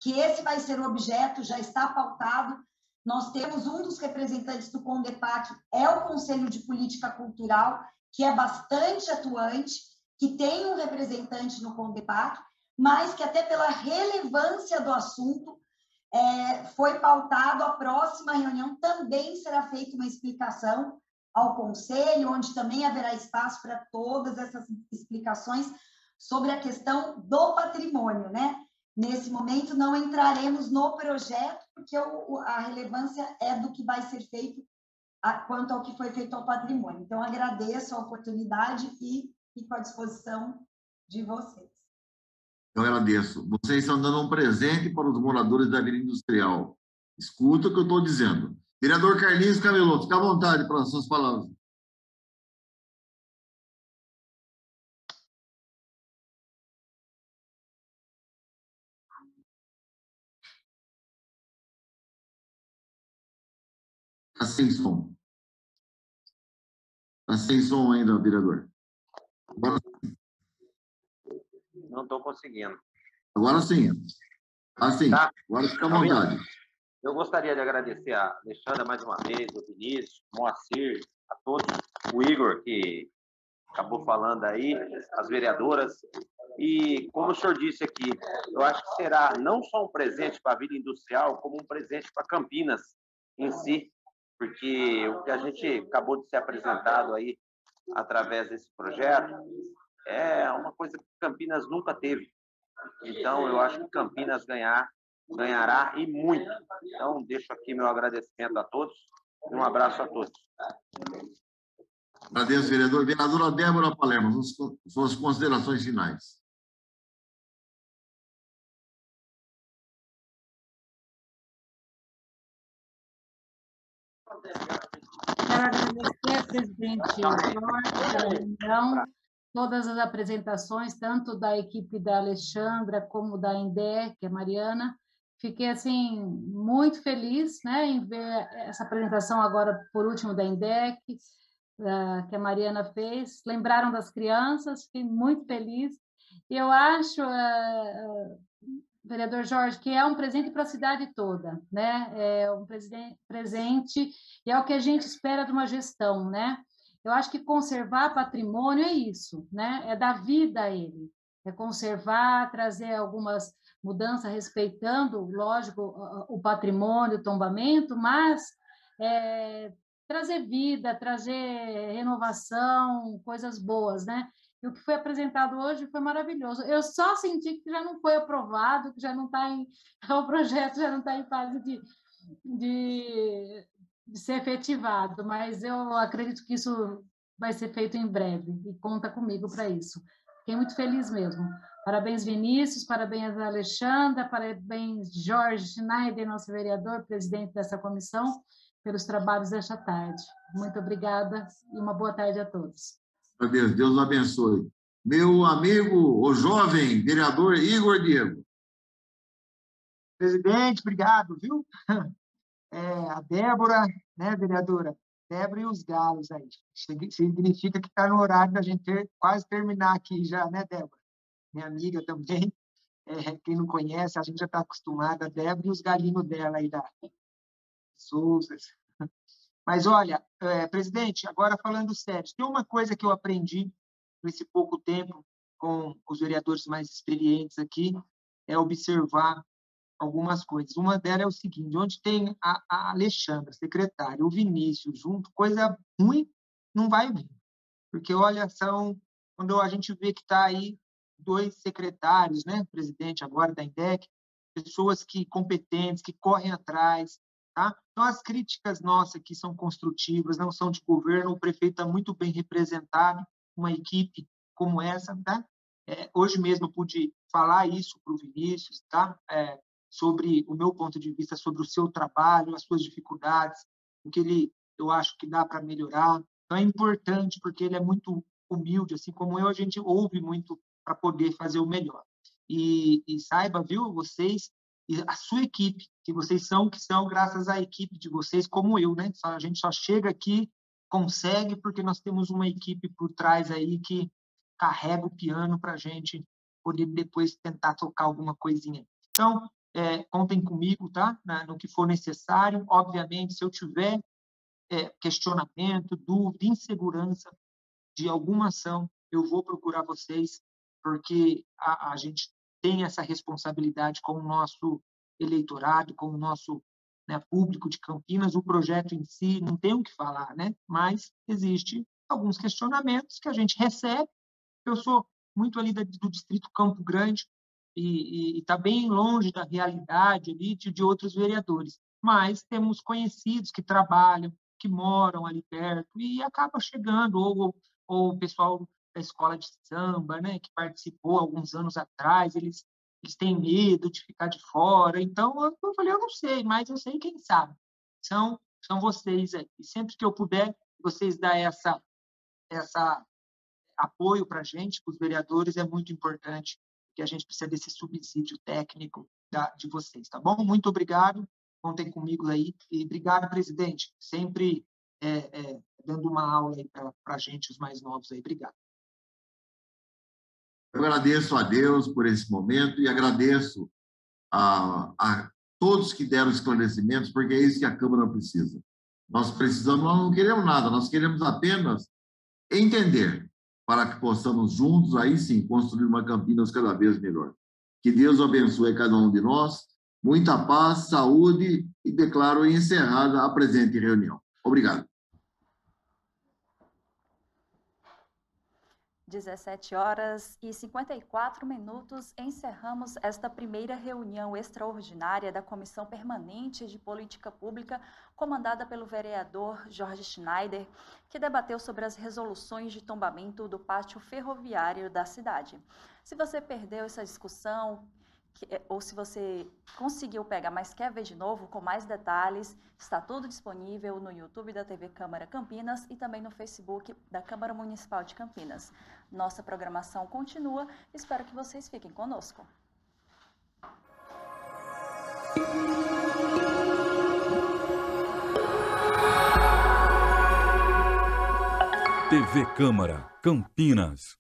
que esse vai ser o objeto, já está pautado. Nós temos um dos representantes do CONDEPAC, é o Conselho de Política Cultural, que é bastante atuante, que tem um representante no CONDEPAC, mas que até pela relevância do assunto, é, foi pautado a próxima reunião, também será feita uma explicação ao Conselho, onde também haverá espaço para todas essas explicações sobre a questão do patrimônio, né? Nesse momento não entraremos no projeto, porque a relevância é do que vai ser feito quanto ao que foi feito ao patrimônio. Então, agradeço a oportunidade e fico à disposição de vocês. Eu agradeço. Vocês estão dando um presente para os moradores da Vila Industrial. Escuta o que eu estou dizendo. Vereador Carlinhos Camelot, fica à vontade para as suas palavras. Está sem som. Está sem som ainda, vereador. Agora sim. Não estou conseguindo. Agora sim. Assim, tá. agora fica à tá vontade. Eu gostaria de agradecer a Alexandra mais uma vez, o Vinícius, o Moacir, a todos, o Igor, que acabou falando aí, as vereadoras. E, como o senhor disse aqui, eu acho que será não só um presente para a vida industrial, como um presente para Campinas em si, porque o que a gente acabou de ser apresentado aí através desse projeto é uma coisa que Campinas nunca teve. Então, eu acho que Campinas ganhar ganhará e muito. Então, deixo aqui meu agradecimento a todos e um abraço a todos. Agradeço, vereador. Vereadora Débora Palermo, suas considerações finais. Quero agradecer, presidente Jorge, reunião, todas as apresentações, tanto da equipe da Alexandra como da Indé, que é Mariana, Fiquei assim muito feliz, né, em ver essa apresentação agora por último da Indec, uh, que a Mariana fez. Lembraram das crianças, fiquei muito feliz. Eu acho, uh, vereador Jorge, que é um presente para a cidade toda, né? É um presente e é o que a gente espera de uma gestão, né? Eu acho que conservar patrimônio é isso, né? É dar vida a ele, é conservar, trazer algumas mudança respeitando, lógico, o patrimônio, o tombamento, mas é, trazer vida, trazer renovação, coisas boas, né? E o que foi apresentado hoje foi maravilhoso. Eu só senti que já não foi aprovado, que já não está em. O projeto já não está em fase de, de, de ser efetivado, mas eu acredito que isso vai ser feito em breve e conta comigo para isso. Fiquei muito feliz mesmo. Parabéns, Vinícius, parabéns, Alexandra, parabéns, Jorge Schneider, nosso vereador, presidente dessa comissão, pelos trabalhos desta tarde. Muito obrigada e uma boa tarde a todos. Deus, Deus abençoe. Meu amigo, o jovem vereador Igor Diego. Presidente, obrigado, viu? É, a Débora, né, vereadora? Débora e os galos aí. Significa que está no horário da gente ter, quase terminar aqui já, né, Débora? Minha amiga também. É, quem não conhece, a gente já está acostumada, a Débora e os galinhos dela aí da Souza. Mas olha, é, presidente, agora falando sério, tem uma coisa que eu aprendi nesse pouco tempo com os vereadores mais experientes aqui, é observar algumas coisas. Uma delas é o seguinte: onde tem a, a Alexandra, secretária, o Vinícius junto, coisa ruim não vai vir. Porque, olha, são. Quando a gente vê que está aí dois secretários, né, presidente agora da INDEC, pessoas que competentes, que correm atrás, tá? Então as críticas nossas aqui são construtivas, não são de governo, o prefeito está muito bem representado, uma equipe como essa, tá? É, hoje mesmo pude falar isso para o Vinícius, tá? É, sobre o meu ponto de vista sobre o seu trabalho, as suas dificuldades, o que ele eu acho que dá para melhorar. Então é importante porque ele é muito humilde, assim como eu, a gente ouve muito para poder fazer o melhor. E, e, saiba, viu, vocês e a sua equipe, que vocês são que são graças à equipe de vocês, como eu, né? A gente só chega aqui, consegue porque nós temos uma equipe por trás aí que carrega o piano para a gente poder depois tentar tocar alguma coisinha. Então, é, contem comigo, tá? Na, no que for necessário. Obviamente, se eu tiver é, questionamento, dúvida, insegurança de alguma ação, eu vou procurar vocês, porque a, a gente tem essa responsabilidade com o nosso eleitorado, com o nosso né, público de Campinas. O projeto em si não tem o que falar, né? Mas existe alguns questionamentos que a gente recebe. Eu sou muito ali do distrito Campo Grande, e está bem longe da realidade ali de, de outros vereadores. Mas temos conhecidos que trabalham, que moram ali perto e acaba chegando, ou, ou o pessoal da escola de samba, né, que participou alguns anos atrás, eles, eles têm medo de ficar de fora. Então, eu falei, eu não sei, mas eu sei quem sabe. São, são vocês aí. E sempre que eu puder, vocês dar essa, essa apoio para a gente, para os vereadores, é muito importante que a gente precisa desse subsídio técnico da, de vocês, tá bom? Muito obrigado, contem comigo aí. E obrigado, presidente, sempre é, é, dando uma aula aí para a gente, os mais novos aí. Obrigado. Eu agradeço a Deus por esse momento e agradeço a, a todos que deram esclarecimentos, porque é isso que a Câmara precisa. Nós precisamos, nós não queremos nada, nós queremos apenas entender para que possamos juntos, aí sim, construir uma Campinas cada vez melhor. Que Deus abençoe cada um de nós, muita paz, saúde e declaro encerrada a presente reunião. Obrigado. 17 horas e 54 minutos, encerramos esta primeira reunião extraordinária da Comissão Permanente de Política Pública, comandada pelo vereador Jorge Schneider, que debateu sobre as resoluções de tombamento do pátio ferroviário da cidade. Se você perdeu essa discussão, é, ou se você conseguiu pegar, mas quer ver de novo com mais detalhes, está tudo disponível no YouTube da TV Câmara Campinas e também no Facebook da Câmara Municipal de Campinas. Nossa programação continua, espero que vocês fiquem conosco. TV Câmara Campinas